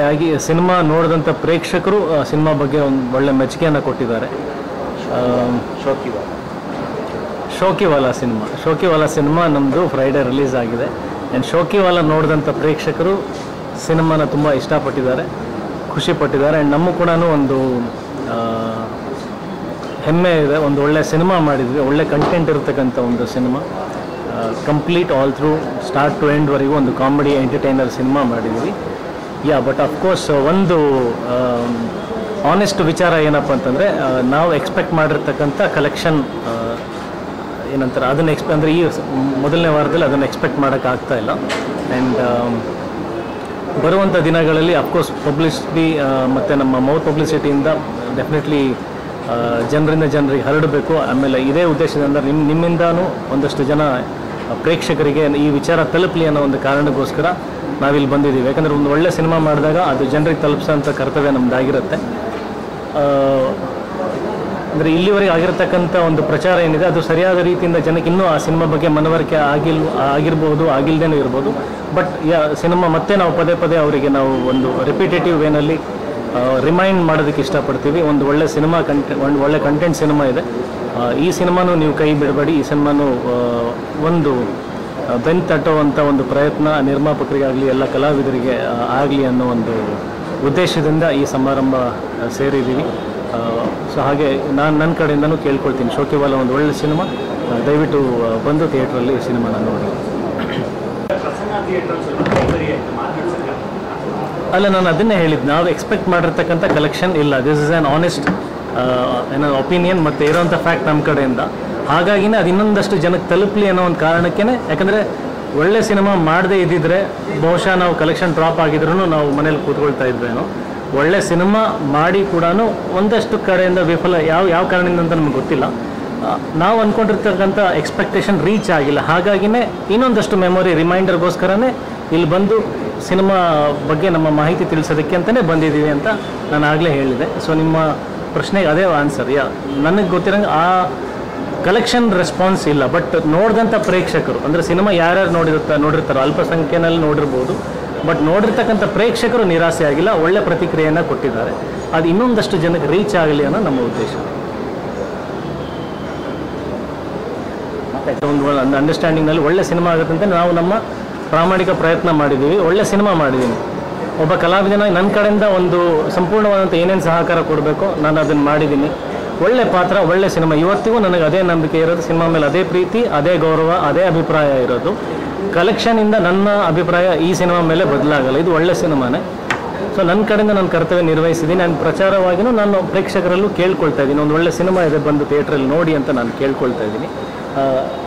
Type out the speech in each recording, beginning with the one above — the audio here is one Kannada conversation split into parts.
ಹಾಗೆ ಸಿನಿಮಾ ನೋಡಿದಂಥ ಪ್ರೇಕ್ಷಕರು ಸಿನಿಮಾ ಬಗ್ಗೆ ಒಂದು ಒಳ್ಳೆ ಮೆಚ್ಚುಗೆಯನ್ನು ಕೊಟ್ಟಿದ್ದಾರೆ. ಶೋಕಿವಾಲ ಸಿನಿಮಾ. ಶೋಕಿವಾಲ ಸಿನಿಮಾ ನಮ್ಮದು ಫ್ರೈಡೇ ರಿಲೀಸ್ ಆಗಿದೆ. ಆ್ಯಂಡ್ ಶೋಕಿವಾಲ ನೋಡಿದಂಥ ಪ್ರೇಕ್ಷಕರು ಸಿನಿಮಾನ ತುಂಬ ಇಷ್ಟಪಟ್ಟಿದ್ದಾರೆ ಖುಷಿ ಪಟ್ಟಿದ್ದಾರೆ ಆ್ಯಂಡ್ ನಮ್ಮ ಕೂಡ ಒಂದು ಹೆಮ್ಮೆ ಇದೆ. ಒಂದು ಒಳ್ಳೆ ಸಿನಿಮಾ ಮಾಡಿದ್ವಿ. ಒಳ್ಳೆ ಕಂಟೆಂಟ್ ಇರತಕ್ಕಂಥ ಒಂದು cinema. Complete all through start to ಎಂಡ್ವರೆಗೂ ಒಂದು ಕಾಮಿಡಿ ಎಂಟರ್ಟೈನರ್ ಸಿನಿಮಾ ಮಾಡಿದ್ವಿ. ಯಾ ಬಟ್ ಅಫ್ಕೋರ್ಸ್ ಒಂದು ಆನೆಸ್ಟ್ ವಿಚಾರ ಏನಪ್ಪ ಅಂತಂದರೆ ನಾವು ಎಕ್ಸ್ಪೆಕ್ಟ್ ಮಾಡಿರ್ತಕ್ಕಂಥ ಕಲೆಕ್ಷನ್ ಏನಂತಾರೆ, ಅದನ್ನು ಎಕ್ಸ್ಪೆ ಅಂದರೆ ಈ ಮೊದಲನೇ ವಾರದಲ್ಲಿ ಅದನ್ನು ಎಕ್ಸ್ಪೆಕ್ಟ್ ಮಾಡೋಕ್ಕಾಗ್ತಾ ಇಲ್ಲ. ಆ್ಯಂಡ್ ಬರುವಂಥ ದಿನಗಳಲ್ಲಿ ಅಫ್ಕೋರ್ಸ್ ಪಬ್ಲಿಸಿಟಿ ಮತ್ತು ನಮ್ಮ ಮೌತ್ ಪಬ್ಲಿಸಿಟಿಯಿಂದ ಡೆಫಿನೆಟ್ಲಿ ಜನರಿಂದ ಜನರಿಗೆ ಹರಡಬೇಕು. ಆಮೇಲೆ ಇದೇ ಉದ್ದೇಶದಿಂದ ನಿಮ್ಮ ನಿಮ್ಮಿಂದನೂ ಒಂದಷ್ಟು ಜನ ಪ್ರೇಕ್ಷಕರಿಗೆ ಈ ವಿಚಾರ ತಲುಪಲಿ ಅನ್ನೋ ಒಂದು ಕಾರಣಕ್ಕೋಸ್ಕರ ನಾವಿಲ್ಲಿ ಬಂದಿದ್ದೀವಿ. ಯಾಕಂದರೆ ಒಂದು ಒಳ್ಳೆ ಸಿನಿಮಾ ಮಾಡಿದಾಗ ಅದು ಜನರಿಗೆ ತಲುಪಿಸೋಂಥ ಕರ್ತವ್ಯ ನಮ್ಮದಾಗಿರುತ್ತೆ ಅಂದರೆ ಇಲ್ಲಿವರೆಗೆ ಆಗಿರತಕ್ಕಂಥ ಒಂದು ಪ್ರಚಾರ ಏನಿದೆ, ಅದು ಸರಿಯಾದ ರೀತಿಯಿಂದ ಜನಕ್ಕೆ ಇನ್ನೂ ಆ ಸಿನಿಮಾ ಬಗ್ಗೆ ಮನವರಿಕೆ ಆಗಿಲ್, ಆಗಿರ್ಬೋದು ಆಗಿಲ್ಲದೇನೂ ಇರ್ಬೋದು. ಬಟ್, ಯಾ, ಸಿನಿಮಾ ಮತ್ತೆ ನಾವು ಪದೇ ಪದೇ ಅವರಿಗೆ ನಾವು ಒಂದು ರಿಪಿಟೇಟಿವ್ ವೇನಲ್ಲಿ ರಿಮೈಂಡ್ ಮಾಡೋದಕ್ಕೆ ಇಷ್ಟಪಡ್ತೀವಿ. ಒಂದು ಒಳ್ಳೆ ಸಿನಿಮಾ ಕಂಟೆ ಒಂದು ಒಳ್ಳೆ ಕಂಟೆಂಟ್ ಸಿನಿಮಾ ಇದೆ. ಈ ಸಿನಿಮಾನು ನೀವು ಕೈ ಬಿಡಬೇಡಿ. ಈ ಸಿನಿಮಾನು ಒಂದು ಬೆನ್ ತಟ್ಟುವಂಥ ಒಂದು ಪ್ರಯತ್ನ ನಿರ್ಮಾಪಕರಿಗಾಗಲಿ ಎಲ್ಲ ಕಲಾವಿದರಿಗೆ ಆಗಲಿ ಅನ್ನೋ ಒಂದು ಉದ್ದೇಶದಿಂದ ಈ ಸಮಾರಂಭ ಸೇರಿದ್ದೀವಿ. ಸೊ ಹಾಗೆ ನಾನು ನನ್ನ ಕಡೆಯಿಂದನೂ ಕೇಳ್ಕೊಳ್ತೀನಿ. ಶೋಕಿವಾಲ ಒಂದು ಒಳ್ಳೆ ಸಿನಿಮಾ. ದಯವಿಟ್ಟು ಬಂದು ಥಿಯೇಟ್ರಲ್ಲಿ ಸಿನಿಮಾನ ನೋಡಿ. ಅಲ್ಲ, ನಾನು ಅದನ್ನೇ ಹೇಳಿದ್ದು ನಾವು ಎಕ್ಸ್ಪೆಕ್ಟ್ ಮಾಡಿರ್ತಕ್ಕಂಥ ಕಲೆಕ್ಷನ್ ಇಲ್ಲ. ದಿಸ್ ಇಸ್ ಆ್ಯನ್ ಆನೆಸ್ಟ್ ಏನೋ ಒಪಿನಿಯನ್ ಮತ್ತು ಇರೋವಂಥ ಫ್ಯಾಕ್ಟ್ ನಮ್ಮ ಕಡೆಯಿಂದ. ಹಾಗಾಗಿನೇ ಅದು ಇನ್ನೊಂದಷ್ಟು ಜನಕ್ಕೆ ತಲುಪಲಿ ಅನ್ನೋ ಒಂದು ಕಾರಣಕ್ಕೇ ಯಾಕಂದರೆ ಒಳ್ಳೆ ಸಿನಿಮಾ ಮಾಡದೇ ಇದ್ದಿದ್ರೆ ಬಹುಶಃ ನಾವು ಕಲೆಕ್ಷನ್ ಡ್ರಾಪ್ ಆಗಿದ್ರು ನಾವು ಮನೇಲಿ ಕೂತ್ಕೊಳ್ತಾ ಇದ್ವೇನೋ ಒಳ್ಳೆ ಸಿನಿಮಾ ಮಾಡಿ ಕೂಡ ಒಂದಷ್ಟು ಕಡೆಯಿಂದ ವಿಫಲ, ಯಾವ ಯಾವ ಕಾರಣದಿಂದ ಅಂತ ನಮ್ಗೆ ಗೊತ್ತಿಲ್ಲ. ನಾವು ಅಂದ್ಕೊಂಡಿರ್ತಕ್ಕಂಥ ಎಕ್ಸ್ಪೆಕ್ಟೇಷನ್ ರೀಚ್ ಆಗಿಲ್ಲ. ಹಾಗಾಗಿನೇ ಇನ್ನೊಂದಷ್ಟು ಮೆಮೊರಿ ರಿಮೈಂಡರ್ಗೋಸ್ಕರನೇ ಇಲ್ಲಿ ಬಂದು ಸಿನಿಮಾ ಬಗ್ಗೆ ನಮ್ಮ ಮಾಹಿತಿ ತಿಳಿಸೋದಕ್ಕೆ ಅಂತಲೇ ಬಂದಿದ್ದೀವಿ ಅಂತ ನಾನು ಆಗಲೇ ಹೇಳಿದೆ. ಸೊ ನಿಮ್ಮ ಪ್ರಶ್ನೆಗೆ ಅದೇ ಆನ್ಸರ್ ಯಾ, ನನಗೆ ಗೊತ್ತಿರೋಂಗೆ ಆ ಕಲೆಕ್ಷನ್ ರೆಸ್ಪಾನ್ಸ್ ಇಲ್ಲ ಬಟ್ ನೋಡಿದಂಥ ಪ್ರೇಕ್ಷಕರು, ಅಂದರೆ ಸಿನಿಮಾ ಯಾರ್ಯಾರು ನೋಡಿರುತ್ತ ನೋಡಿರ್ತಾರೋ, ಅಲ್ಪಸಂಖ್ಯೆನಲ್ಲಿ ನೋಡಿರ್ಬೋದು ಬಟ್ ನೋಡಿರ್ತಕ್ಕಂಥ ಪ್ರೇಕ್ಷಕರು ನಿರಾಸೆ ಆಗಿಲ್ಲ, ಒಳ್ಳೆ ಪ್ರತಿಕ್ರಿಯೆಯನ್ನು ಕೊಟ್ಟಿದ್ದಾರೆ. ಅದು ಇನ್ನೊಂದಷ್ಟು ಜನಕ್ಕೆ ರೀಚ್ ಆಗಲಿ ಅನ್ನೋ ನಮ್ಮ ಉದ್ದೇಶ. ಒಂದು ಒಂದು ಅಂಡರ್ಸ್ಟ್ಯಾಂಡಿಂಗ್ನಲ್ಲಿ ಒಳ್ಳೆ ಸಿನಿಮಾ ಆಗುತ್ತೆ ಅಂತ ನಾವು ನಮ್ಮ ಪ್ರಾಮಾಣಿಕ ಪ್ರಯತ್ನ ಮಾಡಿದ್ದೀವಿ, ಒಳ್ಳೆ ಸಿನಿಮಾ ಮಾಡಿದ್ದೀನಿ. ಒಬ್ಬ ಕಲಾವಿದನಾಗಿ ನನ್ನ ಕಡೆಯಿಂದ ಒಂದು ಸಂಪೂರ್ಣವಾದಂಥ ಏನೇನು ಸಹಕಾರ ಕೊಡಬೇಕೋ, ನಾನು ಅದನ್ನು ಮಾಡಿದ್ದೀನಿ. ಒಳ್ಳೆ ಪಾತ್ರ, ಒಳ್ಳೆ ಸಿನಿಮಾ. ಇವತ್ತಿಗೂ ನನಗೆ ಅದೇ ನಂಬಿಕೆ ಇರೋದು ಸಿನಿಮಾ ಮೇಲೆ ಅದೇ ಪ್ರೀತಿ, ಅದೇ ಗೌರವ, ಅದೇ ಅಭಿಪ್ರಾಯ ಇರೋದು. ಕಲೆಕ್ಷನಿಂದ ನನ್ನ ಅಭಿಪ್ರಾಯ ಈ ಸಿನಿಮಾ ಮೇಲೆ ಬದಲಾಗಲ್ಲ. ಇದು ಒಳ್ಳೆ ಸಿನಿಮಾನೇ. ಸೊ ನನ್ನ ಕಡೆಯಿಂದ ನಾನು ಕರ್ತವ್ಯ ನಿರ್ವಹಿಸಿದ್ದೀನಿ. ನಾನು ಪ್ರಚಾರವಾಗಿಯೂ ನಾನು ಪ್ರೇಕ್ಷಕರಲ್ಲೂ ಕೇಳ್ಕೊಳ್ತಾ ಇದ್ದೀನಿ. ಒಂದು ಒಳ್ಳೆ ಸಿನಿಮಾ ಇದೆ, ಬಂದು ಥಿಯೇಟ್ರಲ್ಲಿ ನೋಡಿ ಅಂತ ನಾನು ಕೇಳ್ಕೊಳ್ತಾ ಇದ್ದೀನಿ.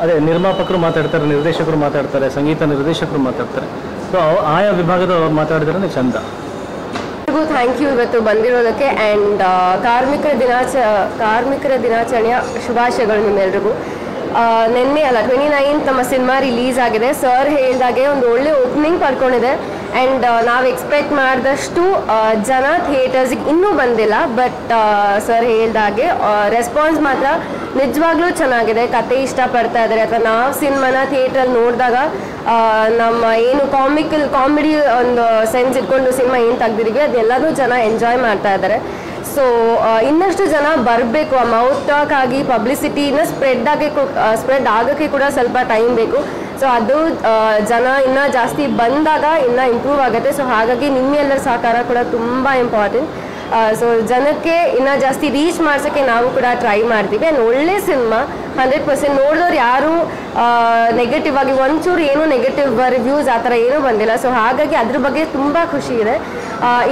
ಅದೇ ನಿರ್ಮಾಪಕರು ಮಾತಾಡ್ತಾರೆ, ನಿರ್ದೇಶಕರು ಮಾತಾಡ್ತಾರೆ, ಸಂಗೀತ ನಿರ್ದೇಶಕರು ಮಾತಾಡ್ತಾರೆ. ಸೊ ಆಯಾ ವಿಭಾಗದವ್ರು ಮಾತಾಡಿದ್ರೆ ಚಂದ. Thank you. ಇವತ್ತು ಬಂದಿರೋದಕ್ಕೆ ಆ್ಯಂಡ್ ಕಾರ್ಮಿಕರ ದಿನಾಚ ಕಾರ್ಮಿಕರ ದಿನಾಚರಣೆಯ ಶುಭಾಶಯಗಳು ನಿಮ್ಮೆಲ್ರಿಗೂ. ನಿನ್ನೆ ಅಲ್ಲ ಟ್ವೆಂಟಿ ನೈನ್ ನಮ್ಮ ಸಿನಿಮಾ ರಿಲೀಸ್ ಆಗಿದೆ. ಸರ್ ಹೇಳಿದಾಗೆ ಒಂದು ಒಳ್ಳೆ ಓಪನಿಂಗ್ ಪಡ್ಕೊಂಡಿದೆ. ಆ್ಯಂಡ್ ನಾವು ಎಕ್ಸ್ಪೆಕ್ಟ್ ಮಾಡಿದಷ್ಟು ಜನ ಥಿಯೇಟರ್ಸಿಗೆ ಇನ್ನೂ ಬಂದಿಲ್ಲ. ಬಟ್ ಸರ್ ಹೇಳಿದಾಗೆ ರೆಸ್ಪಾನ್ಸ್ ಮಾತ್ರ ನಿಜವಾಗ್ಲೂ ಚೆನ್ನಾಗಿದೆ. ಕತೆ ಇಷ್ಟಪಡ್ತಾ ಇದ್ದಾರೆ. ಅಥವಾ ನಾವು ಸಿನಿಮಾನ ಥಿಯೇಟ್ರಲ್ಲಿ ನೋಡಿದಾಗ ನಮ್ಮ ಏನು ಕಾಮಿಕಲ್ ಕಾಮಿಡಿ ಒಂದು ಸೆನ್ಸ್ ಇಟ್ಕೊಂಡು ಸಿನಿಮಾ ಏನು ತೆಗ್ದಿದ್ದೀವಿ ಅದೆಲ್ಲದೂ ಜನ ಎಂಜಾಯ್ ಮಾಡ್ತಾ ಇದ್ದಾರೆ. ಸೊ ಇನ್ನಷ್ಟು ಜನ ಬರಬೇಕು. ಆ ಮೌತ್ ಟಾಕ್ ಆಗಿ ಪಬ್ಲಿಸಿಟಿನ ಸ್ಪ್ರೆಡ್ ಆಗಿ ಸ್ಪ್ರೆಡ್ ಆಗೋಕ್ಕೆ ಕೂಡ ಸ್ವಲ್ಪ ಟೈಮ್ ಬೇಕು. ಸೊ ಅದು ಜನ ಇನ್ನೂ ಜಾಸ್ತಿ ಬಂದಾಗ ಇನ್ನೂ ಇಂಪ್ರೂವ್ ಆಗುತ್ತೆ. ಸೊ ಹಾಗಾಗಿ ನಿಮ್ಮೆಲ್ಲರ ಸಹಕಾರ ಕೂಡ ತುಂಬ ಇಂಪಾರ್ಟೆಂಟ್ ಸೊ ಜನಕ್ಕೆ ಇನ್ನೂ ಜಾಸ್ತಿ ರೀಚ್ ಮಾಡ್ಸೋಕ್ಕೆ ನಾವು ಕೂಡ ಟ್ರೈ ಮಾಡ್ತೀವಿ. ಆ್ಯಂಡ್ ಒಳ್ಳೆ ಸಿನಿಮಾ ಹಂಡ್ರೆಡ್ ಪರ್ಸೆಂಟ್ ನೋಡಿದವ್ರು ಯಾರು ನೆಗೆಟಿವ್ ಆಗಿ ಒಂಚೂರು ಏನೂ ನೆಗೆಟಿವ್ ರಿವ್ಯೂಸ್ ಆ ಥರ ಏನೂ ಬಂದಿಲ್ಲ. ಸೊ ಹಾಗಾಗಿ ಅದ್ರ ಬಗ್ಗೆ ತುಂಬ ಖುಷಿ ಇದೆ.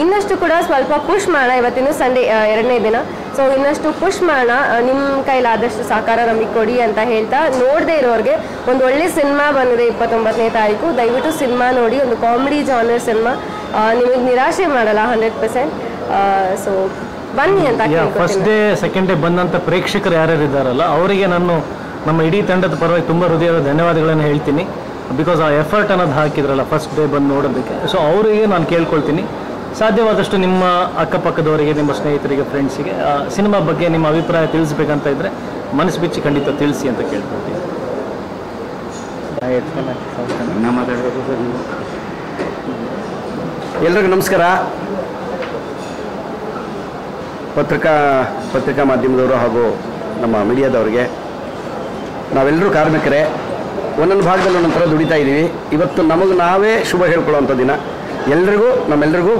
ಇನ್ನಷ್ಟು ಕೂಡ ಸ್ವಲ್ಪ ಪುಷ್ ಮಾಡೋಣ ಇವತ್ತಿನ ಸಂಡೇ ಎರಡನೇ ದಿನ. ಸೊ ಇನ್ನಷ್ಟು ಪುಷ್ ಮಾಡೋಣ. ನಿಮ್ಮ ಕೈಲಾದಷ್ಟು ಸಹಕಾರ ನಮಗೆ ಕೊಡಿ ಅಂತ ಹೇಳ್ತಾ ನೋಡದೇ ಇರೋರಿಗೆ ಒಂದು ಒಳ್ಳೆ ಸಿನಿಮಾ ಬಂದಿದೆ ಇಪ್ಪತ್ತೊಂಬತ್ತನೇ ತಾರೀಕು. ದಯವಿಟ್ಟು ಸಿನಿಮಾ ನೋಡಿ, ಒಂದು ಕಾಮಿಡಿ ಜಾನರ್ ಸಿನಿಮಾ ನಿಮಗೆ ನಿರಾಶೆ ಮಾಡಲ್ಲ ಹಂಡ್ರೆಡ್ ಪರ್ಸೆಂಟ್ ಸೊ ಬನ್ನಿ ಅಂತ ಫಸ್ಟ್ ಡೇ ಸೆಕೆಂಡ್ ಡೇ ಬಂದಂಥ ಪ್ರೇಕ್ಷಕರು ಯಾರ್ಯಾರು ಇದ್ದಾರಲ್ಲ ಅವರಿಗೆ ನಾನು ನಮ್ಮ ಇಡೀ ತಂಡದ ಪರವಾಗಿ ತುಂಬ ಹೃದಯದ ಧನ್ಯವಾದಗಳನ್ನು ಹೇಳ್ತೀನಿ. ಬಿಕಾಸ್ ಆ ಎಫರ್ಟ್ ಅನ್ನೋದು ಹಾಕಿದ್ರಲ್ಲ ಫಸ್ಟ್ ಡೇ ಬಂದು ನೋಡೋದಕ್ಕೆ. ಸೊ ಅವರಿಗೆ ನಾನು ಕೇಳ್ಕೊಳ್ತೀನಿ. ಸಾಧ್ಯವಾದಷ್ಟು ನಿಮ್ಮ ಅಕ್ಕಪಕ್ಕದವರಿಗೆ ನಿಮ್ಮ ಸ್ನೇಹಿತರಿಗೆ ಫ್ರೆಂಡ್ಸಿಗೆ ಸಿನಿಮಾ ಬಗ್ಗೆ ನಿಮ್ಮ ಅಭಿಪ್ರಾಯ ತಿಳಿಸ್ಬೇಕಂತ ಇದ್ದರೆ ಮನಸ್ಸು ಬಿಚ್ಚಿ ಖಂಡಿತ ತಿಳಿಸಿ ಅಂತ ಕೇಳ್ಕೊಳ್ತೀನಿ. ಎಲ್ರಿಗೂ ನಮಸ್ಕಾರ. ಪತ್ರಿಕಾ ಪತ್ರಿಕಾ ಮಾಧ್ಯಮದವರು ಹಾಗೂ ನಮ್ಮ ಮೀಡಿಯಾದವರಿಗೆ ನಾವೆಲ್ಲರೂ ಕಾರ್ಮಿಕರೇ, ಒಂದೊಂದು ಭಾಗದಲ್ಲಿ ಒಂದೊಂದು ಥರ ದುಡಿತಾ ಇದ್ದೀವಿ. ಇವತ್ತು ನಮಗೆ ನಾವೇ ಶುಭ ಹೇಳ್ಕೊಳ್ಳೋವಂಥ ದಿನ. ಎಲ್ರಿಗೂ, ನಮ್ಮೆಲ್ರಿಗೂ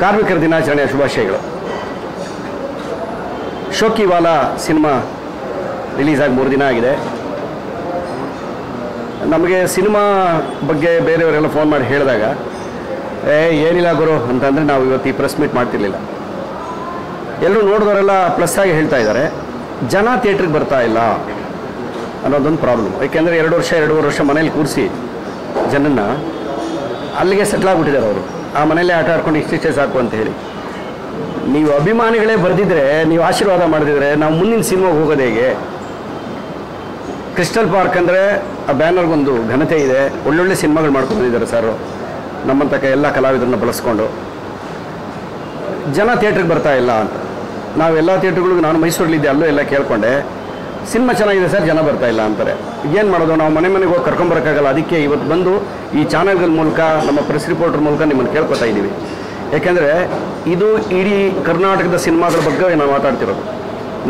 ಕಾರ್ಮಿಕರ ದಿನಾಚರಣೆಯ ಶುಭಾಶಯಗಳು. ಶೋಕಿವಾಲ ಸಿನಿಮಾ ರಿಲೀಸ್ ಆಗಿ ಮೂರು ದಿನ ಆಗಿದೆ. ನಮಗೆ ಸಿನಿಮಾ ಬಗ್ಗೆ ಬೇರೆಯವರೆಲ್ಲ ಫೋನ್ ಮಾಡಿ ಹೇಳಿದಾಗ ಏ ಏನಿಲ್ಲ ಗುರು ಅಂತಂದರೆ ನಾವು ಇವತ್ತು ಈ ಪ್ರೆಸ್ ಮೀಟ್ ಮಾಡ್ತಿರ್ಲಿಲ್ಲ. ಎಲ್ಲರೂ ನೋಡಿದವರೆಲ್ಲ ಪ್ಲಸ್ ಆಗಿ ಹೇಳ್ತಾ ಇದ್ದಾರೆ. ಜನ ಥಿಯೇಟ್ರಿಗೆ ಬರ್ತಾ ಇಲ್ಲ ಅನ್ನೋದೊಂದು ಪ್ರಾಬ್ಲಮ್ ಏಕೆಂದರೆ ಎರಡು ವರ್ಷ, ಎರಡೂವರೆ ವರ್ಷ ಮನೇಲಿ ಕೂರಿಸಿ ಜನನ್ನ ಅಲ್ಲಿಗೆ ಸೆಟ್ಲ್ ಆಗಿಬಿಟ್ಟಿದ್ದಾರೆ ಅವರು. ಆ ಮನೇಲಿ ಆಟ ಆಡ್ಕೊಂಡು ಇಷ್ಟಿಷ್ಟೇ ಸಾಕು ಅಂತ ಹೇಳಿ. ನೀವು ಅಭಿಮಾನಿಗಳೇ ಬರೆದಿದ್ರೆ, ನೀವು ಆಶೀರ್ವಾದ ಮಾಡಿದ್ರೆ ನಾವು ಮುಂದಿನ ಸಿನಿಮಾಗೆ ಹೋಗೋದು ಹೇಗೆ? ಕ್ರಿಸ್ಟಲ್ ಪಾರ್ಕ್ ಅಂದರೆ ಆ ಬ್ಯಾನರ್ಗೊಂದು ಘನತೆ ಇದೆ. ಒಳ್ಳೊಳ್ಳೆ ಸಿನಿಮಾಗಳು ಮಾಡ್ಕೊಂಡಿದ್ದಾರೆ ಸರ್ ನಮ್ಮಂತಕ್ಕ ಎಲ್ಲ ಕಲಾವಿದರನ್ನ ಬಳಸ್ಕೊಂಡು. ಜನ ಥಿಯೇಟ್ರಿಗೆ ಬರ್ತಾ ಇಲ್ಲ ಅಂತ. ನಾವು ಎಲ್ಲ ಥಿಯೇಟ್ರ್ಗಳಿಗೂ ನಾನು ಮೈಸೂರಲ್ಲಿದ್ದೆ ಅಲ್ಲೂ ಎಲ್ಲ ಕೇಳ್ಕೊಂಡೆ. ಸಿನಿಮಾ ಚೆನ್ನಾಗಿದೆ ಸರ್, ಜನ ಬರ್ತಾ ಇಲ್ಲ ಅಂತಾರೆ. ಏನು ಮಾಡೋದು, ನಾವು ಮನೆ ಮನೆಗೆ ಹೋಗಿ ಕರ್ಕೊಂಬರೋಕ್ಕಾಗಲ್ಲ ಅದಕ್ಕೆ ಇವತ್ತು ಬಂದು ಈ ಚಾನಲ್ಗಳ ಮೂಲಕ, ನಮ್ಮ ಪ್ರೆಸ್ ರಿಪೋರ್ಟರ್ ಮೂಲಕ ನಿಮ್ಮನ್ನು ಕೇಳ್ಕೊತಾ ಇದ್ದೀವಿ. ಯಾಕೆಂದರೆ ಇದು ಇಡೀ ಕರ್ನಾಟಕದ ಸಿನಿಮಾಗಳ ಬಗ್ಗೆ ನಾವು ಮಾತಾಡ್ತಿರೋದು.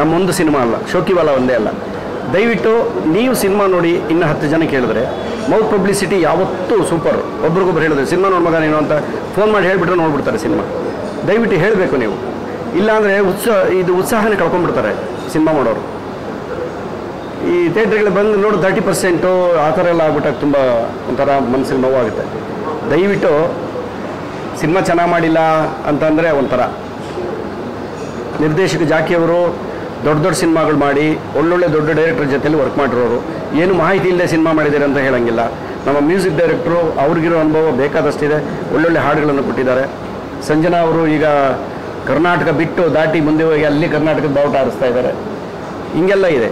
ನಮ್ಮೊಂದು ಸಿನಿಮಾ ಅಲ್ಲ, ಶೋಕಿವಾಲ ಒಂದೇ ಅಲ್ಲ. ದಯವಿಟ್ಟು ನೀವು ಸಿನಿಮಾ ನೋಡಿ ಇನ್ನು ಹತ್ತು ಜನ ಕೇಳಿದ್ರೆ, ಮೌತ್ ಪಬ್ಲಿಸಿಟಿ ಯಾವತ್ತೂ ಸೂಪರ್. ಒಬ್ರಿಗೊಬ್ರು ಹೇಳಿದ್ರೆ, ಸಿನಿಮಾ ನೋಡ್ ಮಗ ನೀನು ಅಂತ ಫೋನ್ ಮಾಡಿ ಹೇಳಿಬಿಟ್ರೆ ನೋಡ್ಬಿಡ್ತಾರೆ ಸಿನಿಮಾ. ದಯವಿಟ್ಟು ಹೇಳಬೇಕು ನೀವು. ಇಲ್ಲಾಂದರೆ ಉತ್ಸಾಹ ಇದು ಉತ್ಸಾಹನೇ ಕಳ್ಕೊಂಡ್ಬಿಡ್ತಾರೆ ಸಿನಿಮಾ ಮಾಡೋರು. ಈ ಥಿಯೇಟ್ರಿಗೆ ಬಂದು ನೋಡಿ ತರ್ಟಿ ಪರ್ಸೆಂಟು ಆ ಥರ ಎಲ್ಲ ಆಗ್ಬಿಟ್ಟಾಗ ತುಂಬ ಒಂಥರ ಮನಸ್ಸಿಗೆ ನೋವಾಗುತ್ತೆ. ದಯವಿಟ್ಟು ಸಿನಿಮಾ ಚೆನ್ನಾಗಿ ಮಾಡಿಲ್ಲ ಅಂತಂದರೆ ಒಂಥರ. ನಿರ್ದೇಶಕ ಜಾಕಿಯವರು ದೊಡ್ಡ ದೊಡ್ಡ ಸಿನಿಮಾಗಳು ಮಾಡಿ, ಒಳ್ಳೊಳ್ಳೆ ದೊಡ್ಡ ಡೈರೆಕ್ಟರ್ ಜೊತೆಲಿ ವರ್ಕ್ ಮಾಡಿರೋರು. ಏನು ಮಾಹಿತಿ ಇಲ್ಲದೆ ಸಿನಿಮಾ ಮಾಡಿದ್ದೀರಿ ಅಂತ ಹೇಳೋಂಗಿಲ್ಲ. ನಮ್ಮ ಮ್ಯೂಸಿಕ್ ಡೈರೆಕ್ಟ್ರು ಅವ್ರಿಗಿರೋ ಅನುಭವ ಬೇಕಾದಷ್ಟಿದೆ. ಒಳ್ಳೊಳ್ಳೆ ಹಾಡುಗಳನ್ನು ಕೊಟ್ಟಿದ್ದಾರೆ. ಸಂಜನಾ ಅವರು ಈಗ ಕರ್ನಾಟಕ ಬಿಟ್ಟು ದಾಟಿ ಮುಂದೆ ಹೋಗಿ ಅಲ್ಲಿ ಕರ್ನಾಟಕದ ಬಾವುಟ ಆರಿಸ್ತಾ ಇದ್ದಾರೆ. ಹಿಂಗೆಲ್ಲ ಇದೆ.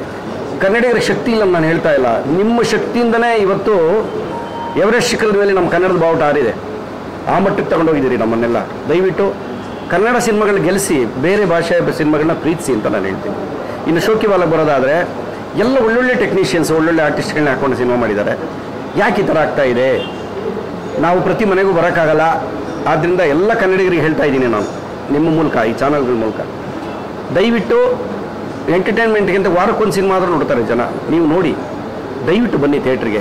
ಕನ್ನಡಿಗರ ಶಕ್ತಿ ಇಲ್ಲ ನಾನು ಹೇಳ್ತಾ ಇಲ್ಲ. ನಿಮ್ಮ ಶಕ್ತಿಯಿಂದನೇ ಇವತ್ತು ಎವರೆಸ್ಟ್ ಶಿಖರದ ಮೇಲೆ ನಮ್ಮ ಕನ್ನಡದ ಬಾವುಟ ಆರಿದೆ. ಆ ಮಟ್ಟಕ್ಕೆ ತಗೊಂಡೋಗಿದ್ದೀರಿ ನಮ್ಮನ್ನೆಲ್ಲ. ದಯವಿಟ್ಟು ಕನ್ನಡ ಸಿನಿಮಾಗಳನ್ನ ಗೆಲ್ಲಿಸಿ, ಬೇರೆ ಭಾಷೆಯ ಸಿನಿಮಾಗಳನ್ನ ಪ್ರೀತಿಸಿ ಅಂತ ನಾನು ಹೇಳ್ತೀನಿ. ಇನ್ನು ಶೋಕಿವಾಲ ಬರೋದಾದರೆ, ಎಲ್ಲ ಒಳ್ಳೊಳ್ಳೆ ಟೆಕ್ನಿಷಿಯನ್ಸ್ ಒಳ್ಳೊಳ್ಳೆ ಆರ್ಟಿಸ್ಟ್ಗಳನ್ನ ಹಾಕೊಂಡು ಸಿನಿಮಾ ಮಾಡಿದ್ದಾರೆ. ಯಾಕೆ ಈ ಥರ ಆಗ್ತಾ ಇದೆ? ನಾವು ಪ್ರತಿ ಮನೆಗೂ ಬರೋಕ್ಕಾಗಲ್ಲ. ಆದ್ದರಿಂದ ಎಲ್ಲ ಕನ್ನಡಿಗರಿಗೆ ಹೇಳ್ತಾ ಇದ್ದೀನಿ ನಾನು. ನಿಮ್ಮ ಮೂಲಕ, ಈ ಚಾನಲ್ಗಳ ಮೂಲಕ. ದಯವಿಟ್ಟು ಎಂಟರ್ಟೈನ್ಮೆಂಟ್ಗಿಂತ ವಾರಕ್ಕೊಂದು ಸಿನಿಮಾ ಆದರೂ ನೋಡ್ತಾರೆ ಜನ. ನೀವು ನೋಡಿ. ದಯವಿಟ್ಟು ಬನ್ನಿ ಥಿಯೇಟ್ರಿಗೆ.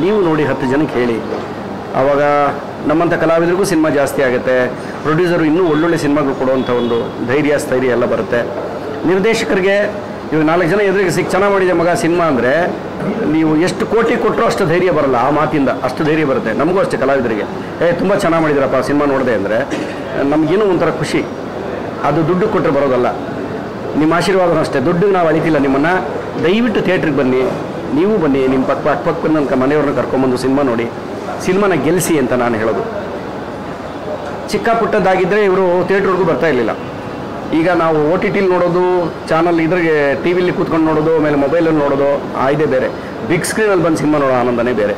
ನೀವು ನೋಡಿ ಹತ್ತು ಜನಕ್ಕೆ ಹೇಳಿ. ಆವಾಗ ನಮ್ಮಂಥ ಕಲಾವಿದರಿಗೂ ಸಿನಿಮಾ ಜಾಸ್ತಿ ಆಗುತ್ತೆ. ಪ್ರೊಡ್ಯೂಸರು ಇನ್ನೂ ಒಳ್ಳೊಳ್ಳೆ ಸಿನಿಮಾಗಳು ಕೊಡುವಂಥ ಒಂದು ಧೈರ್ಯ, ಸ್ಥೈರ್ಯ ಎಲ್ಲ ಬರುತ್ತೆ. ನಿರ್ದೇಶಕರಿಗೆ ಇವಾಗ ನಾಲ್ಕು ಜನ ಎದುರಿಗೆ ಸಿಕ್ ಚೆನ್ನಾಗಿ ಮಾಡಿದೆ ಮಗ ಸಿನಿಮಾ ಅಂದರೆ ನೀವು ಎಷ್ಟು ಕೋಟಿ ಕೊಟ್ಟರು ಅಷ್ಟು ಧೈರ್ಯ ಬರಲ್ಲ ಆ ಮಾತಿಂದ, ಅಷ್ಟು ಧೈರ್ಯ ಬರುತ್ತೆ. ನಮಗೂ ಅಷ್ಟೇ ಕಲಾವಿದರಿಗೆ. ಏ, ತುಂಬ ಚೆನ್ನಾಗಿ ಮಾಡಿದ್ರಪ್ಪ ಸಿನಿಮಾ ನೋಡಿದೆ ಅಂದರೆ, ನಮಗೇನು ಒಂಥರ ಖುಷಿ. ಅದು ದುಡ್ಡು ಕೊಟ್ಟರೆ ಬರೋದಲ್ಲ. ನಿಮ್ಮ ಆಶೀರ್ವಾದನೂ ಅಷ್ಟೇ. ದುಡ್ಡು ನಾವು ಅಳಿತಿಲ್ಲ ನಿಮ್ಮನ್ನು. ದಯವಿಟ್ಟು ಥಿಯೇಟ್ರಿಗೆ ಬನ್ನಿ. ನೀವು ಬನ್ನಿ, ನಿಮ್ಮ ಪಕ್ಕ ಅಕ್ಕಪಕ್ಕ ನನ್ನ ಮನೆಯವ್ರನ್ನ ಕರ್ಕೊಂಬಂದು ಸಿನಿಮಾ ನೋಡಿ. ಸಿನಿಮಾನ ಗೆಲ್ಲಿಸಿ ಅಂತ ನಾನು ಹೇಳೋದು. ಚಿಕ್ಕ ಪುಟ್ಟದ್ದಾಗಿದ್ದರೆ ಇವರು ಥಿಯೇಟ್ರ್ವರೆಗೂ ಬರ್ತಾ ಇರಲಿಲ್ಲ. ಈಗ ನಾವು ಓ ಟಿ ಟಿಲಿ ನೋಡೋದು ಚಾನಲ್ ಇದ್ರಿಗೆ ಟಿ ವಿಲಿ ಕೂತ್ಕೊಂಡು ನೋಡೋದು, ಆಮೇಲೆ ಮೊಬೈಲಲ್ಲಿ ನೋಡೋದು, ಆ ಇದೇ ಬೇರೆ. ಬಿಗ್ ಸ್ಕ್ರೀನಲ್ಲಿ ಬಂದು ಸಿನಿಮಾ ನೋಡೋ ಆನಂದನೇ ಬೇರೆ.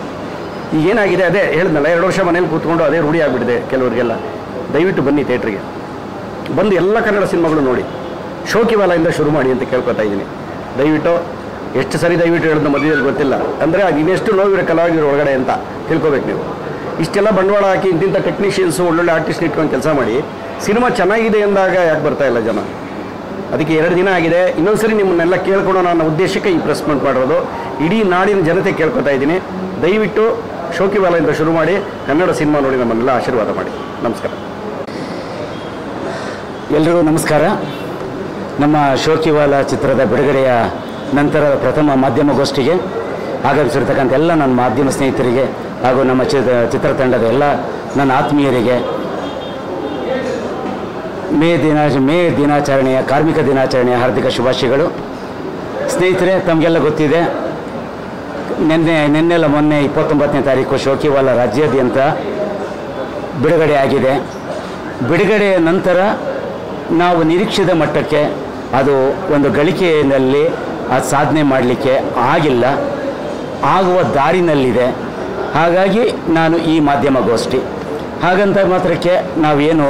ಈಗ ಏನಾಗಿದೆ, ಅದೇ ಹೇಳಿದ್ನಲ್ಲ, ಎರಡು ವರ್ಷ ಮನೇಲಿ ಕೂತ್ಕೊಂಡು ಅದೇ ರೂಢಿ ಆಗಿಬಿಟ್ಟಿದೆ ಕೆಲವರಿಗೆಲ್ಲ. ದಯವಿಟ್ಟು ಬನ್ನಿ ಥಿಯೇಟ್ರಿಗೆ. ಬಂದು ಎಲ್ಲ ಕನ್ನಡ ಸಿನಿಮಾಗಳು ನೋಡಿ. ಶೋಕಿವಾಲಯಿಂದ ಶುರು ಮಾಡಿ ಅಂತ ಕೇಳ್ಕೊತಾ ಇದ್ದೀನಿ. ದಯವಿಟ್ಟು, ಎಷ್ಟು ಸರಿ ದಯವಿಟ್ಟು ಹೇಳಿದ್ನ ಮಧ್ಯದಲ್ಲಿ ಗೊತ್ತಿಲ್ಲ. ಅಂದರೆ ಅದು ಇನ್ನೆಷ್ಟು ನೋವಿರೋ ಕಲಾವಿದರು ಒಳಗಡೆ ಅಂತ ತಿಳ್ಕೊಬೇಕು ನೀವು. ಇಷ್ಟೆಲ್ಲ ಬಂಡವಾಳ ಹಾಕಿ ಇಂತಿಂಥ ಟೆಕ್ನಿಷಿಯನ್ಸು ಒಳ್ಳೊಳ್ಳೆ ಆರ್ಟಿಸ್ಟ್ ಇಟ್ಕೊಂಡು ಕೆಲಸ ಮಾಡಿ ಸಿನಿಮಾ ಚೆನ್ನಾಗಿದೆ ಎಂದಾಗ ಯಾಕೆ ಬರ್ತಾ ಇಲ್ಲ ಜನ? ಅದಕ್ಕೆ ಎರಡು ದಿನ ಆಗಿದೆ. ಇನ್ನೊಂದ್ಸರಿ ನಿಮ್ಮನ್ನೆಲ್ಲ ಕೇಳ್ಕೊಳ್ಳೋಣ ಅನ್ನೋ ಉದ್ದೇಶಕ್ಕೆ ಈ ಪ್ರೆಸ್ ಮೀಟ್ ಮಾಡಿರೋದು. ಇಡೀ ನಾಡಿನ ಜನತೆ ಕೇಳ್ಕೊತಾ ಇದ್ದೀನಿ. ದಯವಿಟ್ಟು ಶೋಕಿವಾಲಯಿಂದ ಶುರು ಮಾಡಿ, ಕನ್ನಡ ಸಿನಿಮಾ ನೋಡಿ ನಮ್ಮನ್ನೆಲ್ಲ ಆಶೀರ್ವಾದ ಮಾಡಿ. ನಮಸ್ಕಾರ. ಎಲ್ರಿಗೂ ನಮಸ್ಕಾರ. ನಮ್ಮ ಶೋಕಿವಾಲ ಚಿತ್ರದ ಬಿಡುಗಡೆಯ ನಂತರದ ಪ್ರಥಮ ಮಾಧ್ಯಮಗೋಷ್ಠಿಗೆ ಆಗಮಿಸಿರ್ತಕ್ಕಂಥ ಎಲ್ಲ ನನ್ನ ಮಾಧ್ಯಮ ಸ್ನೇಹಿತರಿಗೆ ಹಾಗೂ ನಮ್ಮ ಚಿತ್ರ ಚಿತ್ರತಂಡದ ಎಲ್ಲ ನನ್ನ ಆತ್ಮೀಯರಿಗೆ ಮೇ ದಿನ, ಮೇ ದಿನಾಚರಣೆಯ, ಕಾರ್ಮಿಕ ದಿನಾಚರಣೆಯ ಹಾರ್ದಿಕ ಶುಭಾಶಯಗಳು. ಸ್ನೇಹಿತರೆ, ತಮಗೆಲ್ಲ ಗೊತ್ತಿದೆ, ನಿನ್ನೆ, ನಿನ್ನೆಲ್ಲ ಮೊನ್ನೆ ಇಪ್ಪತ್ತೊಂಬತ್ತನೇ ತಾರೀಕು ಶೋಕಿವಾಲ ರಾಜ್ಯಾದ್ಯಂತ ಬಿಡುಗಡೆ ಆಗಿದೆ. ಬಿಡುಗಡೆಯ ನಂತರ ನಾವು ನಿರೀಕ್ಷಿತ ಮಟ್ಟಕ್ಕೆ ಅದು ಒಂದು ಗಳಿಕೆಯಲ್ಲಿ ಅದು ಸಾಧನೆ ಮಾಡಲಿಕ್ಕೆ ಆಗಿಲ್ಲ. ಆಗುವ ದಾರಿನಲ್ಲಿದೆ. ಹಾಗಾಗಿ ನಾನು ಈ ಮಾಧ್ಯಮಗೋಷ್ಠಿ. ಹಾಗಂತ ಮಾತ್ರಕ್ಕೆ ನಾವೇನು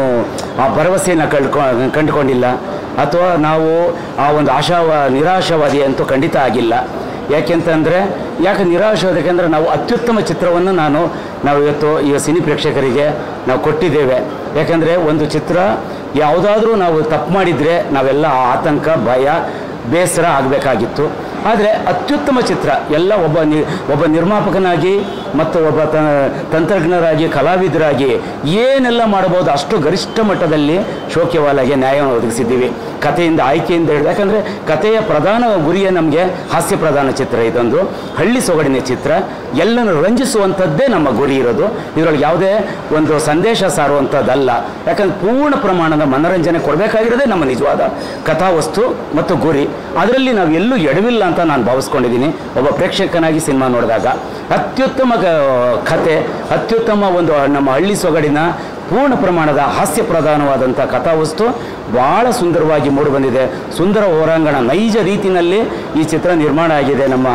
ಆ ಭರವಸೆಯನ್ನು ಕಳ್ಕೊ, ಕಂಡುಕೊಂಡಿಲ್ಲ. ಅಥವಾ ನಾವು ಆ ಒಂದು ಆಶಾವ, ನಿರಾಶಾವಾದಿ ಅಂತೂ ಖಂಡಿತ ಆಗಿಲ್ಲ. ಯಾಕೆಂತಂದರೆ, ಯಾಕೆ ನಿರಾಶವಾದಕ್ಕೆಂದರೆ ನಾವು ಅತ್ಯುತ್ತಮ ಚಿತ್ರವನ್ನು ನಾನು, ನಾವು ಇವತ್ತು ಈ ಸಿನಿ ಪ್ರೇಕ್ಷಕರಿಗೆ ನಾವು ಕೊಟ್ಟಿದ್ದೇವೆ. ಯಾಕೆಂದರೆ ಒಂದು ಚಿತ್ರ ಯಾವುದಾದ್ರೂ ನಾವು ತಪ್ಪು ಮಾಡಿದರೆ ನಾವೆಲ್ಲ ಆತಂಕ, ಭಯ, ಬೇಸರ ಆಗಬೇಕಾಗಿತ್ತು. ಆದರೆ ಅತ್ಯುತ್ತಮ ಚಿತ್ರ. ಎಲ್ಲ ಒಬ್ಬ ನಿ, ಒಬ್ಬ ನಿರ್ಮಾಪಕನಾಗಿ ಮತ್ತು ಒಬ್ಬ ತಂತ್ರಜ್ಞರಾಗಿ, ಕಲಾವಿದರಾಗಿ ಏನೆಲ್ಲ ಮಾಡಬಹುದು ಅಷ್ಟು ಗರಿಷ್ಠ ಮಟ್ಟದಲ್ಲಿ ಶೋಕ್ಯವಾಲಾಗೆ ನ್ಯಾಯವನ್ನು ಒದಗಿಸಿದ್ದೀವಿ. ಕಥೆಯಿಂದ, ಆಯ್ಕೆಯಿಂದ ಹೇಳಿದೆ. ಯಾಕಂದರೆ ಕಥೆಯ ಪ್ರಧಾನ ಗುರಿಯೇ ನಮಗೆ ಹಾಸ್ಯ ಪ್ರಧಾನ ಚಿತ್ರ ಇದೊಂದು. ಹಳ್ಳಿ ಸೊಗಡಿನ ಚಿತ್ರ. ಎಲ್ಲನೂ ರಂಜಿಸುವಂಥದ್ದೇ ನಮ್ಮ ಗುರಿ ಇರೋದು. ಇದರೊಳಗೆ ಯಾವುದೇ ಒಂದು ಸಂದೇಶ ಸಾರುವಂಥದ್ದಲ್ಲ. ಯಾಕಂದ್ರೆ ಪೂರ್ಣ ಪ್ರಮಾಣದ ಮನೋರಂಜನೆ ಕೊಡಬೇಕಾಗಿರೋದೇ ನಮ್ಮ ನಿಜವಾದ ಕಥಾವಸ್ತು ಮತ್ತು ಗುರಿ. ಅದರಲ್ಲಿ ನಾವು ಎಲ್ಲೂ ಎಡವಿಲ್ಲ ಅಂತ ನಾನು ಭಾವಿಸ್ಕೊಂಡಿದ್ದೀನಿ. ಒಬ್ಬ ಪ್ರೇಕ್ಷಕನಾಗಿ ಸಿನಿಮಾ ನೋಡಿದಾಗ ಅತ್ಯುತ್ತಮ ಕ- ಕಥೆ ಅತ್ಯುತ್ತಮ ಒಂದು ನಮ್ಮ ಹಳ್ಳಿ ಸೊಗಡಿನ ಪೂರ್ಣ ಪ್ರಮಾಣದ ಹಾಸ್ಯ ಪ್ರಧಾನವಾದಂಥ ಕಥಾವಸ್ತು ಭಾಳ ಸುಂದರವಾಗಿ ಮೂಡಿಬಂದಿದೆ. ಸುಂದರ ಹೊರಾಂಗಣ ನೈಜ ರೀತಿಯಲ್ಲಿ ಈ ಚಿತ್ರ ನಿರ್ಮಾಣ ಆಗಿದೆ ನಮ್ಮ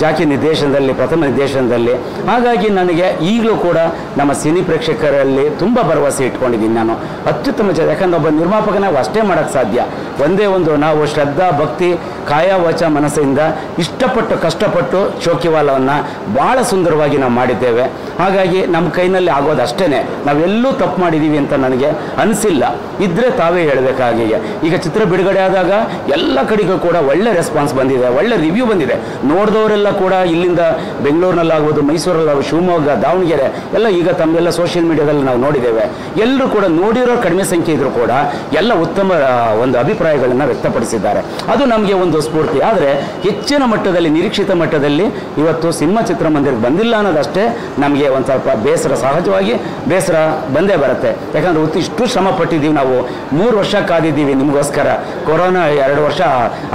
ಜಾಕಿ ನಿರ್ದೇಶನದಲ್ಲಿ, ಪ್ರಥಮ ನಿರ್ದೇಶನದಲ್ಲಿ. ಹಾಗಾಗಿ ನನಗೆ ಈಗಲೂ ಕೂಡ ನಮ್ಮ ಸಿನಿ ಪ್ರೇಕ್ಷಕರಲ್ಲಿ ತುಂಬ ಭರವಸೆ ಇಟ್ಕೊಂಡಿದ್ದೀನಿ ನಾನು. ಅತ್ಯುತ್ತಮ ಚಿತ್ರ ಯಾಕಂದ್ರೆ ಒಬ್ಬ ನಿರ್ಮಾಪಕನಾಗಿ ಅಷ್ಟೇ ಮಾಡೋಕ್ಕೆ ಸಾಧ್ಯ. ಒಂದೇ ಒಂದು ನಾವು ಶ್ರದ್ಧಾ, ಭಕ್ತಿ ಕಾಯ ವಚ ಮನಸ್ಸಿಂದ ಇಷ್ಟಪಟ್ಟು, ಕಷ್ಟಪಟ್ಟು ಶೋಕಿವಾಲವನ್ನು ಭಾಳ ಸುಂದರವಾಗಿ ನಾವು ಮಾಡಿದ್ದೇವೆ. ಹಾಗಾಗಿ ನಮ್ಮ ಕೈನಲ್ಲಿ ಆಗೋದು ಅಷ್ಟೇ ನಾವೆಲ್ಲೂ ತಪ್ಪು ಮಾಡಿದ್ದೀವಿ ಅಂತ ನನಗೆ ಅನಿಸಿಲ್ಲ. ಇದ್ದರೆ ತಾವೇ ಹೇಳಬೇಕಾಗಿ ಈಗ ಚಿತ್ರ ಬಿಡುಗಡೆ ಆದಾಗ ಎಲ್ಲ ಕಡೆಗೂ ಕೂಡ ಒಳ್ಳೆ ರೆಸ್ಪಾನ್ಸ್ ಬಂದಿದೆ, ಒಳ್ಳೆ ರಿವ್ಯೂ ಬಂದಿದೆ. ನೋಡಿದವರೆಲ್ಲ ಕೂಡ ಇಲ್ಲಿಂದ ಬೆಂಗಳೂರಿನಲ್ಲಾಗ್ಬೋದು, ಮೈಸೂರಲ್ಲಾಗ್ಬೋದು, ಶಿವಮೊಗ್ಗ, ದಾವಣಗೆರೆ, ಎಲ್ಲ ಈಗ ತಮ್ಮೆಲ್ಲ ಸೋಷಿಯಲ್ ಮೀಡಿಯಾದಲ್ಲಿ ನಾವು ನೋಡಿದ್ದೇವೆ. ಎಲ್ಲರೂ ಕೂಡ ನೋಡಿರೋ ಕಡಿಮೆ ಸಂಖ್ಯೆ ಇದ್ರೂ ಕೂಡ ಎಲ್ಲ ಉತ್ತಮ ಒಂದು ಅಭಿಪ್ರಾಯಗಳನ್ನು ವ್ಯಕ್ತಪಡಿಸಿದ್ದಾರೆ. ಅದು ನಮಗೆ ಒಂದು ಸ್ಫೂರ್ತಿ. ಆದರೆ ಹೆಚ್ಚಿನ ಮಟ್ಟದಲ್ಲಿ, ನಿರೀಕ್ಷಿತ ಮಟ್ಟದಲ್ಲಿ ಇವತ್ತು ಸಿನಿಮಾ ಚಿತ್ರಮಂದಿರಕ್ಕೆ ಬಂದಿಲ್ಲ ಅನ್ನೋದಷ್ಟೇ ನಮಗೆ ಒಂದು ಸ್ವಲ್ಪ ಬೇಸರ. ಸಹಜವಾಗಿ ಬೇಸರ ಬಂದೇ ಬರುತ್ತೆ. ಯಾಕಂದ್ರೆ ಇಷ್ಟು ಶ್ರಮ ಪಟ್ಟಿದ್ದೀವಿ ನಾವು. ಮೂರು ವರ್ಷ ಕಾದಿದ್ದೀವಿ ನಿಮಗೋಸ್ಕರ. ಕೊರೋನಾ ಎರಡು ವರ್ಷ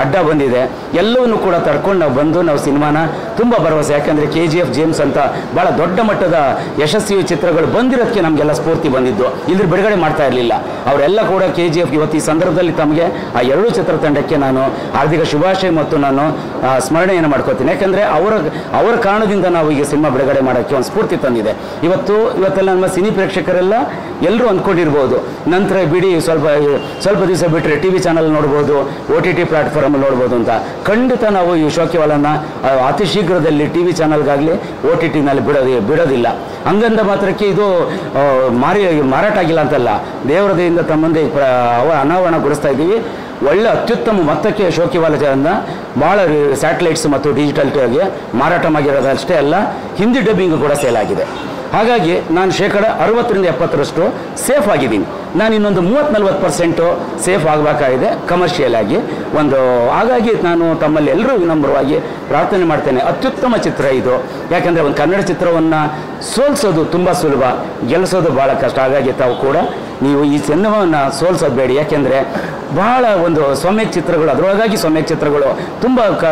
ಅಡ್ಡ ಬಂದಿದೆ. ಎಲ್ಲವನ್ನು ಕೂಡ ತಡ್ಕೊಂಡು ನಾವು ಬಂದು ನಾವು ಸಿನಿಮಾನ ತುಂಬ ಭರವಸೆ. ಯಾಕಂದರೆ ಕೆ ಜಿ ಎಫ್ ಜೇಮ್ಸ್ ಅಂತ ಭಾಳ ದೊಡ್ಡ ಮಟ್ಟದ ಯಶಸ್ವಿ ಚಿತ್ರಗಳು ಬಂದಿರೋದಕ್ಕೆ ನಮಗೆಲ್ಲ ಸ್ಫೂರ್ತಿ ಬಂದಿದ್ದು. ಇಲ್ಲಿ ಬಿಡುಗಡೆ ಮಾಡ್ತಾ ಇರಲಿಲ್ಲ. ಅವರೆಲ್ಲ ಕೂಡ ಕೆ ಜಿ ಎಫ್ ಇವತ್ತು ಈ ಸಂದರ್ಭದಲ್ಲಿ ತಮಗೆ ಆ ಎರಡು ಚಿತ್ರ ತಂಡಕ್ಕೆ ನಾನು ಹಾರ್ದಿಕ ಶುಭಾಶಯ ಮತ್ತು ನಾನು ಸ್ಮರಣೆಯನ್ನು ಮಾಡ್ಕೋತೀನಿ ಯಾಕಂದರೆ ಅವರ ಅವರ ಕಾರಣದಿಂದ ನಾವು ಈಗ ಸಿನಿಮಾ ಬಿಡುಗಡೆ ಮಾಡೋಕ್ಕೆ ಒಂದು ಸ್ಫೂರ್ತಿ ತಂದಿದೆ. ಇವತ್ತು, ಇವತ್ತೆಲ್ಲ ನಮ್ಮ ಸಿನಿ ಪ್ರೇಕ್ಷಕರೆಲ್ಲ ಎಲ್ಲರೂ ಅಂದ್ಕೊಂಡಿರ್ಬೋದು. ನಂತರ ಬಿಡಿ ಸ್ವಲ್ಪ ಸ್ವಲ್ಪ ದಿವಸ ಬಿಟ್ಟರೆ ಟಿ ವಿ ಚಾನಲ್ ನೋಡ್ಬೋದು ಒ ಟಿ ಟಿ ಪ್ಲಾಟ್ಫಾರ್ಮ್ ನೋಡ್ಬೋದು ಅಂತ. ಖಂಡಿತ ನಾವು ಈ ಶೋಕಿವಾಲನ್ನ ಅತಿ ಶೀಘ್ರದಲ್ಲಿ ಟಿ ವಿ ಚಾನಲ್ಗಾಗಲಿ ಒ ಟಿ ಟಿನಲ್ಲಿ ಬಿಡೋದಿ, ಬಿಡೋದಿಲ್ಲ. ಹಂಗಂದ ಮಾತ್ರಕ್ಕೆ ಇದು ಮಾರಿ, ಮಾರಾಟ ಆಗಿಲ್ಲ ಅಂತಲ್ಲ. ದೇವರದೆಯಿಂದ ತಮ್ಮಂದೇ ಪ್ರ, ಅವ ಅನಾವರಣಗೊಳಿಸ್ತಾ ಇದ್ದೀವಿ. ಒಳ್ಳೆ ಅತ್ಯುತ್ತಮ ಮೊತ್ತಕ್ಕೆ ಶೋಕಿವಾಲಜನ್ನು ಭಾಳ ಸ್ಯಾಟಲೈಟ್ಸ್ ಮತ್ತು ಡಿಜಿಟಲ್ ಆಗಿ ಮಾರಾಟ ಮಾಡಿರೋದಷ್ಟೇ ಅಲ್ಲ, ಹಿಂದಿ ಡಬ್ಬಿಂಗ್ ಕೂಡ ಸೇಲ್ ಆಗಿದೆ. ಹಾಗಾಗಿ ನಾನು ಶೇಕಡ ಅರವತ್ತರಿಂದ ಎಪ್ಪತ್ತರಷ್ಟು ಸೇಫ್ ಆಗಿದ್ದೀನಿ. ನಾನು ಇನ್ನೊಂದು ಮೂವತ್ತು ನಲ್ವತ್ತು ಪರ್ಸೆಂಟು ಸೇಫ್ ಆಗಬೇಕಾಗಿದೆ ಕಮರ್ಷಿಯಲ್ ಆಗಿ. ಒಂದು, ಹಾಗಾಗಿ ನಾನು ತಮ್ಮಲ್ಲಿ ಎಲ್ಲರೂ ವಿನಮ್ರವಾಗಿ ಪ್ರಾರ್ಥನೆ ಮಾಡ್ತೇನೆ. ಅತ್ಯುತ್ತಮ ಚಿತ್ರ ಇದು. ಯಾಕಂದರೆ ಒಂದು ಕನ್ನಡ ಚಿತ್ರವನ್ನು ಸೋಲ್ಸೋದು ತುಂಬ ಸುಲಭ. ಗೆಲ್ಲಿಸೋದು ಭಾಳ ಕಷ್ಟ. ಹಾಗಾಗಿ ತಾವು ಕೂಡ ನೀವು ಈ ಸಿನಿಮಾವನ್ನು ಸೋಲ್ಸೋದು ಬೇಡಿ. ಯಾಕೆಂದರೆ ಬಹಳ ಒಂದು ಸೌಮ್ಯ ಚಿತ್ರಗಳು, ಅದರೊಳಗಾಗಿ ಸೌಮ್ಯ ಚಿತ್ರಗಳು ತುಂಬ ಕ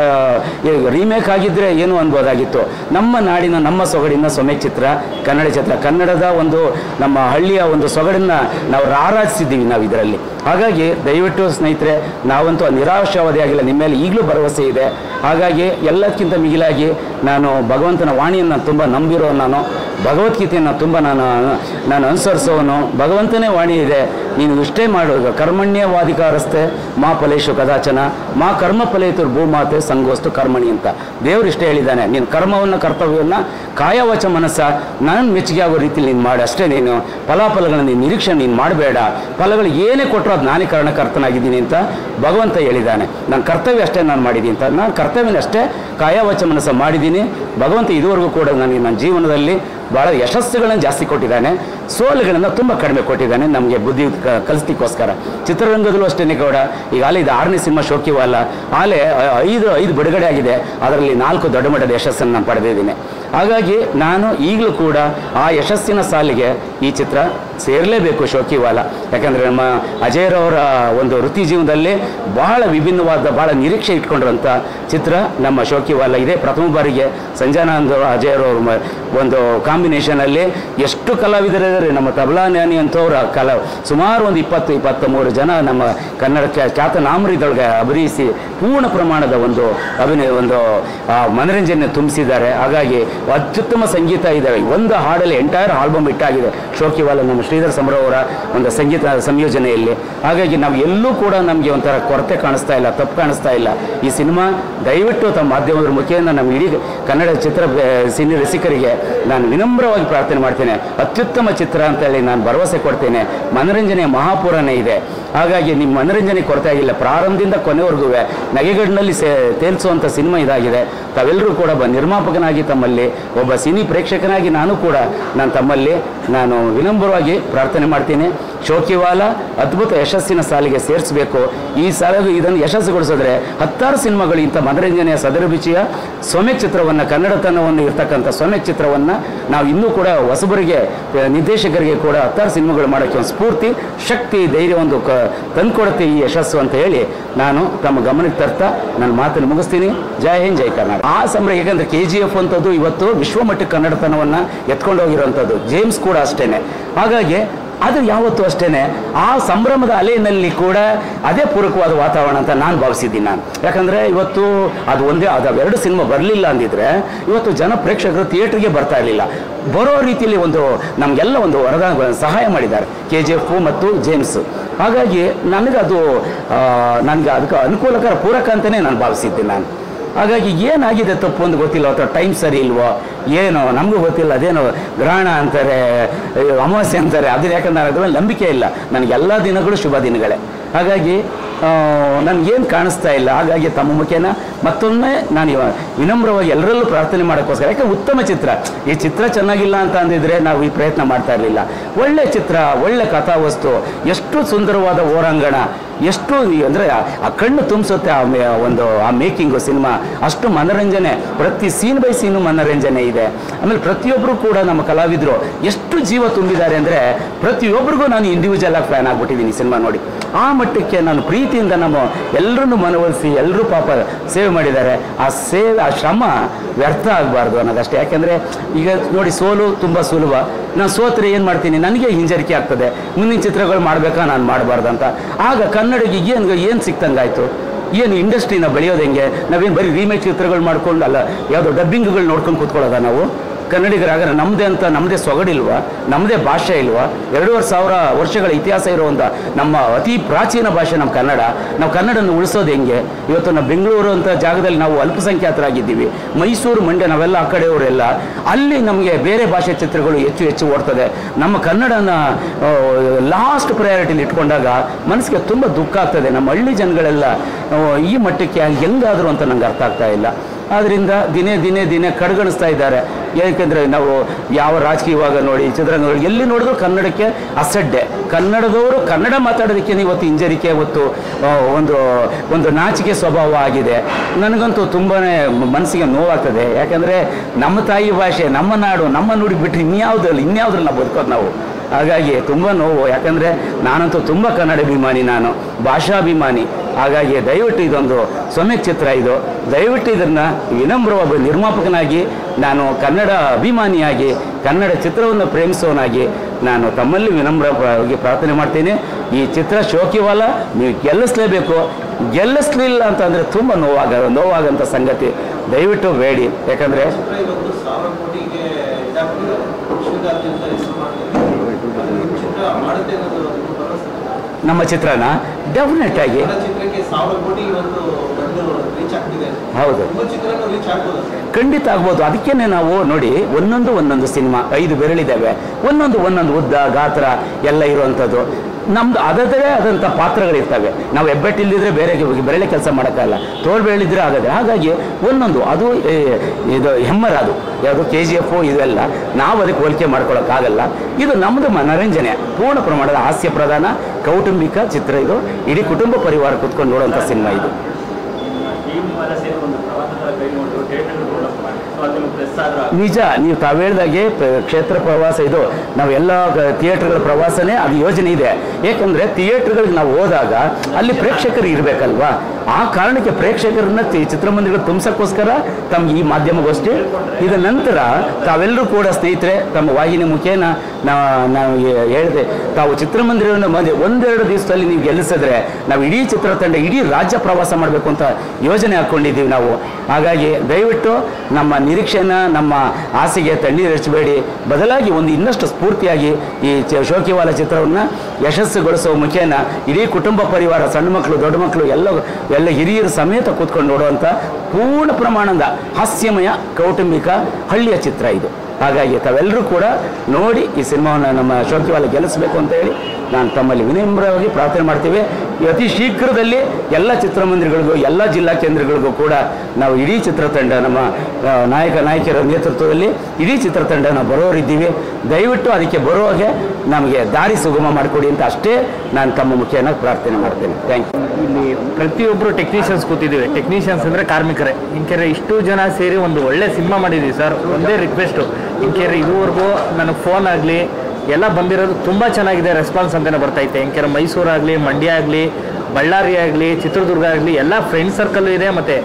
ರೀಮೇಕ್ ಆಗಿದ್ದರೆ ಏನು ಅನ್ಬೋದಾಗಿತ್ತು. ನಮ್ಮ ನಾಡಿನ, ನಮ್ಮ ಸೊಗಡಿನ ಸೊಮ್ಯ ಚಿತ್ರ, ಕನ್ನಡ ಚಿತ್ರ. ಕನ್ನಡದ ಒಂದು ನಮ್ಮ ಹಳ್ಳಿಯ ಒಂದು ಸೊಗಡನ್ನು ನಾವು ರಾರಾಜಿಸಿದ್ದೀವಿ ನಾವು ಇದರಲ್ಲಿ. ಹಾಗಾಗಿ ದಯವಿಟ್ಟು ಸ್ನೇಹಿತರೆ, ನಾವಂತೂ ನಿರಾಶಾವಾದಿ ಆಗಿಲ್ಲ. ನಿಮ್ಮ ಮೇಲೆ ಈಗಲೂ ಭರವಸೆ ಇದೆ. ಹಾಗಾಗಿ ಎಲ್ಲದಕ್ಕಿಂತ ಮಿಗಿಲಾಗಿ ನಾನು ಭಗವಂತನ ವಾಣಿಯನ್ನು ತುಂಬ ನಂಬಿರೋ ನಾನು, ಭಗವದ್ಗೀತೆಯನ್ನು ತುಂಬ ನಾನು ನಾನು ಅನುಸರಿಸೋನು, ಭಗವಂತನೇ ವಾಣಿ ಇದೆ, ನೀನು ಇಷ್ಟೇ ಮಾಡು ಕರ್ಮಣ್ಯವಾಧಿಕಾರಸ್ಥೆ, ಮಾ ಫಲೇಶು ಕದಾಚನ, ಮಾ ಕರ್ಮ ಫಲೇತುರ್ ಭೂಮಾತೆ ಸಂಗೋಸ್ತು ಕರ್ಮಣಿ ಅಂತ. ದೇವರು ಇಷ್ಟೇ ಹೇಳಿದ್ದಾನೆ, ನೀನು ಕರ್ಮವನ್ನು, ಕರ್ತವ್ಯವನ್ನು ಕಾಯವಚ ಮನಸ್ಸ, ನಾನು ಮೆಚ್ಚುಗೆ ಆಗೋ ರೀತಿಲಿ ನೀನು ಮಾಡಿ, ಅಷ್ಟೇ ನೀನು, ಫಲಾಫಲಗಳನ್ನು ನೀನು ನಿರೀಕ್ಷೆ, ನೀನು ಮಾಡಬೇಡ, ಫಲಗಳು ಏನೇ ಕೊಟ್ಟರು ಅದು ನಾನೇ ಕಾರಣಕರ್ತನಾಗಿದ್ದೀನಿ ಅಂತ ಭಗವಂತ ಹೇಳಿದ್ದಾನೆ. ನನ್ನ ಕರ್ತವ್ಯ ಅಷ್ಟೇ ನಾನು ಮಾಡಿದ್ದೀನಿ ಅಂತ, ನಾನು ಕರ್ತವ್ಯನ ಅಷ್ಟೇ ಕಾಯವಚ ಮನಸ್ಸ ಮಾಡಿದ್ದೀನಿ. ಭಗವಂತ ಇದುವರೆಗೂ ಕೂಡ ನನಗೆ ನನ್ನ ಜೀವನದಲ್ಲಿ ಭಾಳ ಯಶಸ್ಸುಗಳನ್ನು ಜಾಸ್ತಿ ಕೊಟ್ಟಿದ್ದಾನೆ. ಸೋಲುಗಳನ್ನು ತುಂಬ ಕಡಿಮೆ ಕೊಟ್ಟಿದ್ದಾನೆ ನಮಗೆ ಬುದ್ಧಿ ಕಲಿಸ್ಲಿಕ್ಕೋಸ್ಕರ. ಚಿತ್ರರಂಗದಲ್ಲೂ ಅಷ್ಟೇ ಗೌಡ ಈಗ ಆಲೆ ಇದು ಆರನೇ ಸಿನಿಮಾ ಶೋಕಿವಲ್ಲ ಆಲೆ ಐದು ಐದು ಬಿಡುಗಡೆ ಆಗಿದೆ. ಅದರಲ್ಲಿ ನಾಲ್ಕು ದೊಡ್ಡ ಮಟ್ಟದ ಯಶಸ್ಸನ್ನು ನಾನು ಪಡೆದಿದ್ದೀನಿ. ಹಾಗಾಗಿ ನಾನು ಈಗಲೂ ಕೂಡ ಆ ಯಶಸ್ಸಿನ ಸಾಲಿಗೆ ಈ ಚಿತ್ರ ಸೇರಲೇಬೇಕು ಶೋಕಿವಾಲ ಯಾಕಂದರೆ ನಮ್ಮ ಅಜಯರವರ ಒಂದು ವೃತ್ತಿ ಜೀವನದಲ್ಲಿ ಬಹಳ ವಿಭಿನ್ನವಾದ, ಬಹಳ ನಿರೀಕ್ಷೆ ಇಟ್ಕೊಂಡಿರುವಂಥ ಚಿತ್ರ ನಮ್ಮ ಶೋಕಿವಾಲ ಇದೇ ಪ್ರಥಮ ಬಾರಿಗೆ ಸಂಜಾನಂದ ಅಜಯರವರು ಒಂದು ಕಾಂಬಿನೇಷನಲ್ಲಿ ಎಷ್ಟು ಕಲಾವಿದರಿದ್ದಾರೆ ನಮ್ಮ ತಬಲಾ ಜ್ಞಾನಿ ಅಂತವ್ರ ಕಲಾ, ಸುಮಾರು ಒಂದು ಇಪ್ಪತ್ತು ಇಪ್ಪತ್ತ ಮೂರು ಜನ ನಮ್ಮ ಕನ್ನಡ ಖ್ಯಾತ ನಾಮರಿದೊಳಗೆ ಅಭಿನಯಿಸಿ ಪೂರ್ಣ ಪ್ರಮಾಣದ ಒಂದು ಅಭಿನಯ, ಒಂದು ಮನರಂಜನೆ ತುಂಬಿಸಿದ್ದಾರೆ. ಹಾಗಾಗಿ ಅತ್ಯುತ್ತಮ ಸಂಗೀತ ಇದೆ. ಒಂದು ಹಾಡಲ್ಲಿ ಎಂಟೈರ್ ಆಲ್ಬಮ್ ಇಟ್ಟಾಗಿದೆ ಶೋಕಿವಾಲ ನಮ್ಮ ಶ್ರೀಧರ್ ಸಮರವರ ಒಂದು ಸಂಗೀತ ಸಂಯೋಜನೆಯಲ್ಲಿ. ಹಾಗಾಗಿ ನಾವು ಎಲ್ಲೂ ಕೂಡ ನಮಗೆ ಒಂಥರ ಕೊರತೆ ಕಾಣಿಸ್ತಾ ಇಲ್ಲ, ತಪ್ಪು ಕಾಣಿಸ್ತಾ ಇಲ್ಲ. ಈ ಸಿನಿಮಾ ದಯವಿಟ್ಟು ತಮ್ಮ ಮಾಧ್ಯಮದ ಮುಖೇನ ನಮ್ಮ ಇಡೀ ಕನ್ನಡ ಚಿತ್ರ ಸಿನಿ ರಸಿಕರಿಗೆ ನಾನು ವಿನಮ್ರವಾಗಿ ಪ್ರಾರ್ಥನೆ ಮಾಡ್ತೇನೆ. ಅತ್ಯುತ್ತಮ ಚಿತ್ರ ಅಂತೇಳಿ ನಾನು ಭರವಸೆ ಕೊಡ್ತೇನೆ. ಮನರಂಜನೆ ಮಹಾಪುರನೇ ಇದೆ. ಹಾಗಾಗಿ ನಿಮ್ಮ ಮನರಂಜನೆ ಕೊರತೆ ಆಗಿಲ್ಲ. ಪ್ರಾರಂಭದಿಂದ ಕೊನೆವರೆಗೂ ನಗೆಗಡಿನಲ್ಲಿ ಸೇ ತೇಲ್ಸುವಂಥ ಸಿನಿಮಾ ಇದಾಗಿದೆ. ತಾವೆಲ್ಲರೂ ಕೂಡ ಒಬ್ಬ ನಿರ್ಮಾಪಕನಾಗಿ ತಮ್ಮಲ್ಲಿ, ಒಬ್ಬ ಸಿನಿ ಪ್ರೇಕ್ಷಕನಾಗಿ ನಾನು ಕೂಡ ನಾನು ತಮ್ಮಲ್ಲಿ ನಾನು ವಿನಮ್ರವಾಗಿ ಪ್ರಾರ್ಥನೆ ಮಾಡ್ತೀನಿ. ಶೋಕಿವಾಲ, ಅದ್ಭುತ ಯಶಸ್ಸಿನ ಸಾಲಿಗೆ ಸೇರಿಸಬೇಕು. ಈ ಸಾಲಿಗೆ ಇದನ್ನು ಯಶಸ್ಸುಗೊಳಿಸಿದ್ರೆ ಹತ್ತಾರು ಸಿನಿಮಾಗಳು ಇಂಥ ಮನರಂಜನೆಯ ಸದರಭಿಚಿಯ ಸೊಮೆ ಚಿತ್ರವನ್ನು, ಕನ್ನಡತನವನ್ನು ಇರ್ತಕ್ಕಂಥ ಸೊಮೆ ಚಿತ್ರವನ್ನು ನಾವು ಇನ್ನೂ ಕೂಡ ಹೊಸಬರಿಗೆ ನಿರ್ದೇಶಕರಿಗೆ ಕೂಡ ಹತ್ತಾರು ಸಿನಿಮಾಗಳು ಮಾಡೋಕ್ಕೆ ಒಂದು ಸ್ಫೂರ್ತಿ, ಶಕ್ತಿ, ಧೈರ್ಯ ಒಂದು ಕ, ತಂದುಕೊಡುತ್ತೆ ಈ ಯಶಸ್ಸು ಅಂತ ಹೇಳಿ ನಾನು ತಮ್ಮ ಗಮನಕ್ಕೆ ತರ್ತಾ ನನ್ನ ಮಾತನ್ನು ಮುಗಿಸ್ತೀನಿ. ಜೈ ಹಿಂದ್, ಜೈ ಕರ್ನಾಟಕ. ಆ ಸಂಭ್ರಮ ಯಾಕಂದರೆ ಕೆ ಜಿ ಎಫ್ ಅಂತದ್ದು ಇವತ್ತು ವಿಶ್ವಮಟ್ಟಕ್ಕೆ ಕನ್ನಡತನವನ್ನು ಎತ್ಕೊಂಡು ಹೋಗಿರುವಂಥದ್ದು. ಜೇಮ್ಸ್ ಕೂಡ ಅಷ್ಟೇ ಹಾಗಾಗಿ ಅದು ಯಾವತ್ತೂ ಅಷ್ಟೇನೆ, ಆ ಸಂಭ್ರಮದ ಅಲೆಯಲ್ಲಿ ಕೂಡ ಅದೇ ಪೂರಕವಾದ ವಾತಾವರಣ ಅಂತ ನಾನು ಭಾವಿಸಿದ್ದೀನಿ ನಾನು. ಯಾಕಂದರೆ ಇವತ್ತು ಅದು ಒಂದೇ ಅದು ಎರಡು ಸಿನಿಮಾ ಬರಲಿಲ್ಲ ಅಂದಿದ್ರೆ ಇವತ್ತು ಜನ ಪ್ರೇಕ್ಷಕರು ಥಿಯೇಟ್ರಿಗೆ ಬರ್ತಾ ಇರಲಿಲ್ಲ. ಬರೋ ರೀತಿಯಲ್ಲಿ ಒಂದು ನಮಗೆಲ್ಲ ಒಂದು ವರದಾನ ಸಹಾಯ ಮಾಡಿದ್ದಾರೆ ಕೆ ಜಿ ಎಫ್ ಮತ್ತು ಜೇಮ್ಸ್ ಹಾಗಾಗಿ ನನಗೆ ಅದು ನನಗೆ ಅದಕ್ಕೆ ಅನುಕೂಲಕರ ಪೂರಕ ಅಂತಲೇ ನಾನು ಭಾವಿಸಿದ್ದೆ ನಾನು. ಹಾಗಾಗಿ ಏನಾಗಿದೆ ತಪ್ಪು ಅಂತ ಗೊತ್ತಿಲ್ಲ. ಅಥವಾ ಟೈಮ್ ಸರಿ ಇಲ್ವೋ, ಏನೋ, ನಮಗೂ ಗೊತ್ತಿಲ್ಲ. ಅದೇನೋ ಗ್ರಹಣ ಅಂತಾರೆ, ಅಮಾವಾಸ್ಯೆ ಅಂತಾರೆ. ಅದು ಯಾಕಂದ್ರೆ ಅದ್ರ ಮೇಲೆ ನಂಬಿಕೆ ಇಲ್ಲ. ನನಗೆ ಎಲ್ಲ ದಿನಗಳು ಶುಭ ದಿನಗಳೇ. ಹಾಗಾಗಿ ನನಗೇನು ಕಾಣಿಸ್ತಾ ಇಲ್ಲ. ಹಾಗಾಗಿ ತಮ್ಮ ಮುಖೇನ ಮತ್ತೊಮ್ಮೆ ನಾನು ಇವ- ವಿನಮ್ರವಾಗಿ ಎಲ್ಲರಲ್ಲೂ ಪ್ರಾರ್ಥನೆ ಮಾಡೋಕ್ಕೋಸ್ಕರ, ಯಾಕೆ ಉತ್ತಮ ಚಿತ್ರ? ಈ ಚಿತ್ರ ಚೆನ್ನಾಗಿಲ್ಲ ಅಂತ ಅಂದಿದ್ರೆ ನಾವು ಈ ಪ್ರಯತ್ನ ಮಾಡ್ತಾ ಇರಲಿಲ್ಲ. ಒಳ್ಳೆ ಚಿತ್ರ, ಒಳ್ಳೆ ಕಥಾವಸ್ತು, ಎಷ್ಟು ಸುಂದರವಾದ ಓರಾಂಗಣ, ಎಷ್ಟು ಅಂದರೆ ಆ ಕಣ್ಣು ತುಂಬಿಸುತ್ತೆ ಆ ಒಂದು ಆ ಮೇಕಿಂಗು ಸಿನಿಮಾ, ಅಷ್ಟು ಮನರಂಜನೆ, ಪ್ರತಿ ಸೀನ್ ಬೈ ಸೀನು ಮನರಂಜನೆ ಇದೆ. ಆಮೇಲೆ ಪ್ರತಿಯೊಬ್ಬರು ಕೂಡ ನಮ್ಮ ಕಲಾವಿದರು ಎಷ್ಟು ಜೀವ ತುಂಬಿದ್ದಾರೆ ಅಂದರೆ ಪ್ರತಿಯೊಬ್ಬರಿಗೂ ನಾನು ಇಂಡಿವಿಜುವಲ್ ಆಗಿ ಫ್ಯಾನ್ ಆಗಿಬಿಟ್ಟಿದ್ದೀನಿ ಸಿನಿಮಾ ನೋಡಿ. ಆ ಮಟ್ಟಕ್ಕೆ ನಾನು ಪ್ರೀತಿಯಿಂದ ನಮ್ಮ ಎಲ್ಲರನ್ನು ಮನವೊಲಿಸಿ ಎಲ್ಲರೂ ಪಾಪ ಸೇವೆ ಮಾಡಿದ್ದಾರೆ. ಆ ಸೇವೆ, ಆ ಶ್ರಮ ವ್ಯರ್ಥ ಆಗಬಾರ್ದು ಅನ್ನೋದಷ್ಟೇ. ಯಾಕೆಂದರೆ ಈಗ ನೋಡಿ ಸೋಲು ತುಂಬ ಸುಲಭ. ನಾನು ಸೋತ್ರೆ ಏನು ಮಾಡ್ತೀನಿ? ನನಗೆ ಹಿಂಜರಿಕೆ ಆಗ್ತದೆ. ಮುಂದಿನ ಚಿತ್ರಗಳು ಮಾಡಬೇಕಾ? ನಾನು ಮಾಡಬಾರ್ದು ಅಂತ. ಆಗ ಕನ್ನಡಿಗೆ ಏನು ಏನು ಸಿಕ್ತಂಗಾಯ್ತು? ಏನು ಇಂಡಸ್ಟ್ರಿನ ಬೆಳೆಯೋದು ಹೆಂಗೆ? ನಾವೇನು ಬರೀ ರೀಮೇಕ್ ಚಿತ್ರಗಳು ಮಾಡ್ಕೊಂಡು ಅಲ್ಲ, ಯಾವುದೋ ಡಬ್ಬಿಂಗ್ಗಳು ನೋಡ್ಕೊಂಡು ಕೂತ್ಕೊಳ್ಳೋದ ನಾವು? ಕನ್ನಡಿಗರಾಗ ನಮ್ಮದೇ ಅಂತ ನಮ್ಮದೇ ಸೊಗಡಿಲ್ವಾ ನಮ್ಮದೇ ಭಾಷೆ ಇಲ್ವಾ? ಎರಡೂವರೆ ಸಾವಿರ ವರ್ಷಗಳ ಇತಿಹಾಸ ಇರುವಂಥ ನಮ್ಮ ಅತಿ ಪ್ರಾಚೀನ ಭಾಷೆ ನಮ್ಮ ಕನ್ನಡ. ನಾವು ಕನ್ನಡನ ಉಳಿಸೋದು ಹೆಂಗೆ? ಇವತ್ತು ನಾವು ಬೆಂಗಳೂರು ಅಂತ ಜಾಗದಲ್ಲಿ ನಾವು ಅಲ್ಪಸಂಖ್ಯಾತರಾಗಿದ್ದೀವಿ. ಮೈಸೂರು ಮಂಡ್ಯ ನಾವೆಲ್ಲ ಆ ಕಡೆಯವರೆಲ್ಲ, ಅಲ್ಲಿ ನಮಗೆ ಬೇರೆ ಭಾಷೆ ಚಿತ್ರಗಳು ಹೆಚ್ಚು ಹೆಚ್ಚು ಓಡ್ತದೆ. ನಮ್ಮ ಕನ್ನಡನ ಲಾಸ್ಟ್ ಪ್ರಯಾರಿಟಿಲಿ ಇಟ್ಕೊಂಡಾಗ ಮನಸ್ಸಿಗೆ ತುಂಬ ದುಃಖ ಆಗ್ತದೆ. ನಮ್ಮ ಹಳ್ಳಿ ಜನಗಳೆಲ್ಲ ಈ ಮಟ್ಟಕ್ಕೆ ಹೆಂಗಾದ್ರು ಅಂತ ನಂಗೆ ಅರ್ಥ ಆಗ್ತಾ ಇಲ್ಲ. ಆದ್ದರಿಂದ ದಿನೇ ದಿನೇ ದಿನೇ ಕಡೆಗಣಿಸ್ತಾ ಇದ್ದಾರೆ. ಏಕೆಂದರೆ ನಾವು ಯಾವ ರಾಜಕೀಯವಾಗ ನೋಡಿ ಚಿತ್ರರಂಗಗಳು ಎಲ್ಲಿ ನೋಡಿದ್ರು ಕನ್ನಡಕ್ಕೆ ಅಸಡ್ಡೆ. ಕನ್ನಡದವರು ಕನ್ನಡ ಮಾತಾಡೋದಕ್ಕೆ ಇವತ್ತು ಹಿಂಜರಿಕೆ, ಇವತ್ತು ಒಂದು ಒಂದು ನಾಚಿಕೆ ಸ್ವಭಾವ ಆಗಿದೆ. ನನಗಂತೂ ತುಂಬಾ ಮನಸ್ಸಿಗೆ ನೋವಾಗ್ತದೆ. ಯಾಕಂದರೆ ನಮ್ಮ ತಾಯಿ ಭಾಷೆ, ನಮ್ಮ ನಾಡು, ನಮ್ಮ ನುಡಿ ಬಿಟ್ಟರೆ ಇನ್ಯಾವುದ್ರಲ್ಲಿ ಇನ್ಯಾವುದ್ರಲ್ಲಿ ನಾವು ಬದುಕೋದು ನಾವು. ಹಾಗಾಗಿ ತುಂಬ ನೋವು. ಯಾಕಂದರೆ ನಾನಂತೂ ತುಂಬ ಕನ್ನಡ ಅಭಿಮಾನಿ ನಾನು, ಭಾಷಾಭಿಮಾನಿ. ಹಾಗಾಗಿ ದಯವಿಟ್ಟು ಇದೊಂದು ಸೊಮ್ಯ ಚಿತ್ರ ಇದು. ದಯವಿಟ್ಟು ಇದನ್ನು ವಿನಮ್ರವಾಗಿ ನಿರ್ಮಾಪಕನಾಗಿ, ನಾನು ಕನ್ನಡ ಅಭಿಮಾನಿಯಾಗಿ, ಕನ್ನಡ ಚಿತ್ರವನ್ನು ಪ್ರೇಮಿಸೋನಾಗಿ ನಾನು ತಮ್ಮಲ್ಲಿ ವಿನಮ್ರವಾಗಿ ಪ್ರಾರ್ಥನೆ ಮಾಡ್ತೇನೆ. ಈ ಚಿತ್ರ ಶೋಕಿವಾಲ ನೀವು ಗೆಲ್ಲಿಸಲೇಬೇಕು. ಗೆಲ್ಲಿಸ್ಲಿಲ್ಲ ಅಂತಂದರೆ ತುಂಬ ನೋವಾಗ ನೋವಾಗಂಥ ಸಂಗತಿ. ದಯವಿಟ್ಟು ಬೇಡಿ. ಯಾಕಂದರೆ ಮಾಡುತ್ತೆ ಅನ್ನೋದು ನಮ್ಮ ಚಿತ್ರನ ಡೆಫಿನೆಟ್ ಆಗಿ ಹೌದು. ಖಂಡಿತ ಆಗ್ಬೋದು. ಅದಕ್ಕೇನೆ ನಾವು ನೋಡಿ ಒಂದೊಂದು ಒಂದೊಂದು ಸಿನಿಮಾ ಐದು ಬೆರಳಿದ್ದಾವೆ. ಒಂದೊಂದು ಒಂದೊಂದು ಉದ್ದ ಗಾತ್ರ ಎಲ್ಲ ಇರುವಂಥದ್ದು. ನಮ್ದು ಅದರದೇ ಆದಂಥ ಪಾತ್ರಗಳಿರ್ತವೆ. ನಾವು ಹೆಬ್ಬೆಟ್ಟಿಲ್ದಿದ್ರೆ ಬೇರೆ ಬೆರಳೆ ಕೆಲಸ ಮಾಡೋಕ್ಕಲ್ಲ ತೋಳು ಬೆರಳಿದ್ರೆ ಆಗದೆ. ಹಾಗಾಗಿ ಒಂದೊಂದು, ಅದು ಇದು ಹೆಮ್ಮರ ಅದು. ಯಾವುದು ಕೆ ಜಿ ಎಫ್ ಇದೆಲ್ಲ, ನಾವು ಅದಕ್ಕೆ ಹೋಲಿಕೆ ಮಾಡ್ಕೊಳ್ಳೋಕ್ಕಾಗಲ್ಲ ಇದು ನಮ್ಮದು ಮನರಂಜನೆ. ಪೂರ್ಣ ಪ್ರಮಾಣದ ಹಾಸ್ಯ ಪ್ರಧಾನ, ಕೌಟುಂಬಿಕ ಚಿತ್ರ ಇದು. ಇಡೀ ಕುಟುಂಬ ಪರಿವಾರ ಕೂತ್ಕೊಂಡು ನೋಡುವಂಥ ಸಿನಿಮಾ ಇದು. ನಿಜ, ನೀವು ತಾವು ಕ್ಷೇತ್ರ ಪ್ರವಾಸ ಇದು. ನಾವು ಎಲ್ಲ ಥಿಯೇಟರ್ಗಳ ಪ್ರವಾಸನೇ ಅದು ಯೋಜನೆ ಇದೆ. ಏಕೆಂದರೆ ಥಿಯೇಟರ್ಗಳಿಗೆ ನಾವು ಹೋದಾಗ ಅಲ್ಲಿ ಪ್ರೇಕ್ಷಕರು ಇರಬೇಕಲ್ವಾ? ಆ ಕಾರಣಕ್ಕೆ ಪ್ರೇಕ್ಷಕರನ್ನ ಚಿತ್ರಮಂದಿರಗಳು ತುಂಬಿಸೋಕ್ಕೋಸ್ಕರ ತಮ್ಮ ಈ ಮಾಧ್ಯಮಗೋಷ್ಠಿ. ಇದ ನಂತರ ತಾವೆಲ್ಲರೂ ಕೂಡ ಸ್ನೇಹಿತರೆ, ತಮ್ಮ ವಾಹಿನಿ ಮುಖೇನ ನಾವು ಹೇಳಿದೆ, ತಾವು ಚಿತ್ರಮಂದಿರವನ್ನು ಒಂದೆರಡು ದಿವಸದಲ್ಲಿ ನೀವು ಗೆಲ್ಲಿಸಿದ್ರೆ ನಾವು ಇಡೀ ಚಿತ್ರತಂಡ, ಇಡೀ ರಾಜ್ಯ ಪ್ರವಾಸ ಮಾಡಬೇಕು ಅಂತ ಯೋಜನೆ ಹಾಕ್ಕೊಂಡಿದ್ದೀವಿ ನಾವು. ಹಾಗಾಗಿ ದಯವಿಟ್ಟು ನಮ್ಮ ನಿರೀಕ್ಷೆನ, ನಮ್ಮ ಆಸೆಗೆ ತಣ್ಣೀರು ಹೆಚ್ಚಬೇಡಿ ಬದಲಾಗಿ ಒಂದು ಇನ್ನಷ್ಟು ಸ್ಫೂರ್ತಿಯಾಗಿ ಈ ಶೋಕಿವಾಲ ಚಿತ್ರವನ್ನು ಯಶಸ್ಸುಗೊಳಿಸುವ ಮುಖೇನ ಇಡೀ ಕುಟುಂಬ ಪರಿವಾರ, ಸಣ್ಣ ಮಕ್ಕಳು, ದೊಡ್ಡ ಮಕ್ಕಳು, ಎಲ್ಲ ಎಲ್ಲ ಹಿರಿಯರು ಸಮೇತ ಕೂತ್ಕೊಂಡು ನೋಡುವಂಥ ಪೂರ್ಣ ಪ್ರಮಾಣದ ಹಾಸ್ಯಮಯ ಕೌಟುಂಬಿಕ ಹಳ್ಳಿಯ ಚಿತ್ರ ಇದು. ಹಾಗಾಗಿ ತಾವೆಲ್ಲರೂ ಕೂಡ ನೋಡಿ ಈ ಸಿನಿಮಾವನ್ನು ನಮ್ಮ ಶೋಕಿವಾಲ ಗೆಲ್ಲಿಸಬೇಕು ಅಂತ ಹೇಳಿ ನಾನು ತಮ್ಮಲ್ಲಿ ವಿನಮ್ರವಾಗಿ ಪ್ರಾರ್ಥನೆ ಮಾಡ್ತೀವಿ. ಅತಿ ಶೀಘ್ರದಲ್ಲಿ ಎಲ್ಲ ಚಿತ್ರಮಂದಿರಗಳಿಗೂ, ಎಲ್ಲ ಜಿಲ್ಲಾ ಕೇಂದ್ರಗಳಿಗೂ ಕೂಡ ನಾವು ಇಡೀ ಚಿತ್ರತಂಡ ನಮ್ಮ ನಾಯಕ, ನಾಯಕಿಯರ ನೇತೃತ್ವದಲ್ಲಿ ಇಡೀ ಚಿತ್ರತಂಡ ನಾವು ಬರೋರಿದ್ದೀವಿ. ದಯವಿಟ್ಟು ಅದಕ್ಕೆ ಬರುವಾಗೆ ನಮಗೆ ದಾರಿ ಸುಗಮ ಮಾಡಿಕೊಡಿ ಅಂತ ಅಷ್ಟೇ ನಾನು ತಮ್ಮ ಮುಖ್ಯನ ಪ್ರಾರ್ಥನೆ ಮಾಡ್ತೇನೆ. ಥ್ಯಾಂಕ್ ಯು ಇಲ್ಲಿ ಪ್ರತಿಯೊಬ್ಬರು ಟೆಕ್ನಿಷಿಯನ್ಸ್ ಕೂತಿದ್ದೀವಿ. ಟೆಕ್ನಿಷಿಯನ್ಸ್ ಅಂದರೆ ಕಾರ್ಮಿಕರೇ. ಇಂಕೆರೆ ಇಷ್ಟು ಜನ ಸೇರಿ ಒಂದು ಒಳ್ಳೆ ಸಿನಿಮಾ ಮಾಡಿದ್ದೀವಿ ಸರ್. ಒಂದೇ ರಿಕ್ವೆಸ್ಟು ಇಂಕೆರೆ ಇದುವರೆಗೂ ನನಗೆ ಫೋನ್ ಆಗಲಿ ಎಲ್ಲ ಬಂದಿರೋದು ತುಂಬ ಚೆನ್ನಾಗಿದೆ ರೆಸ್ಪಾನ್ಸ್ ಅಂತಲೇ ಬರ್ತೈತೆ ಮೈಸೂರು ಮೈಸೂರಾಗಲಿ ಮಂಡ್ಯ ಆಗಲಿ, ಬಳ್ಳಾರಿ ಆಗಲಿ, ಚಿತ್ರದುರ್ಗ ಆಗಲಿ, ಎಲ್ಲ ಫ್ರೆಂಡ್ ಸರ್ಕಲ್ಲು ಇದೆ ಮತ್ತು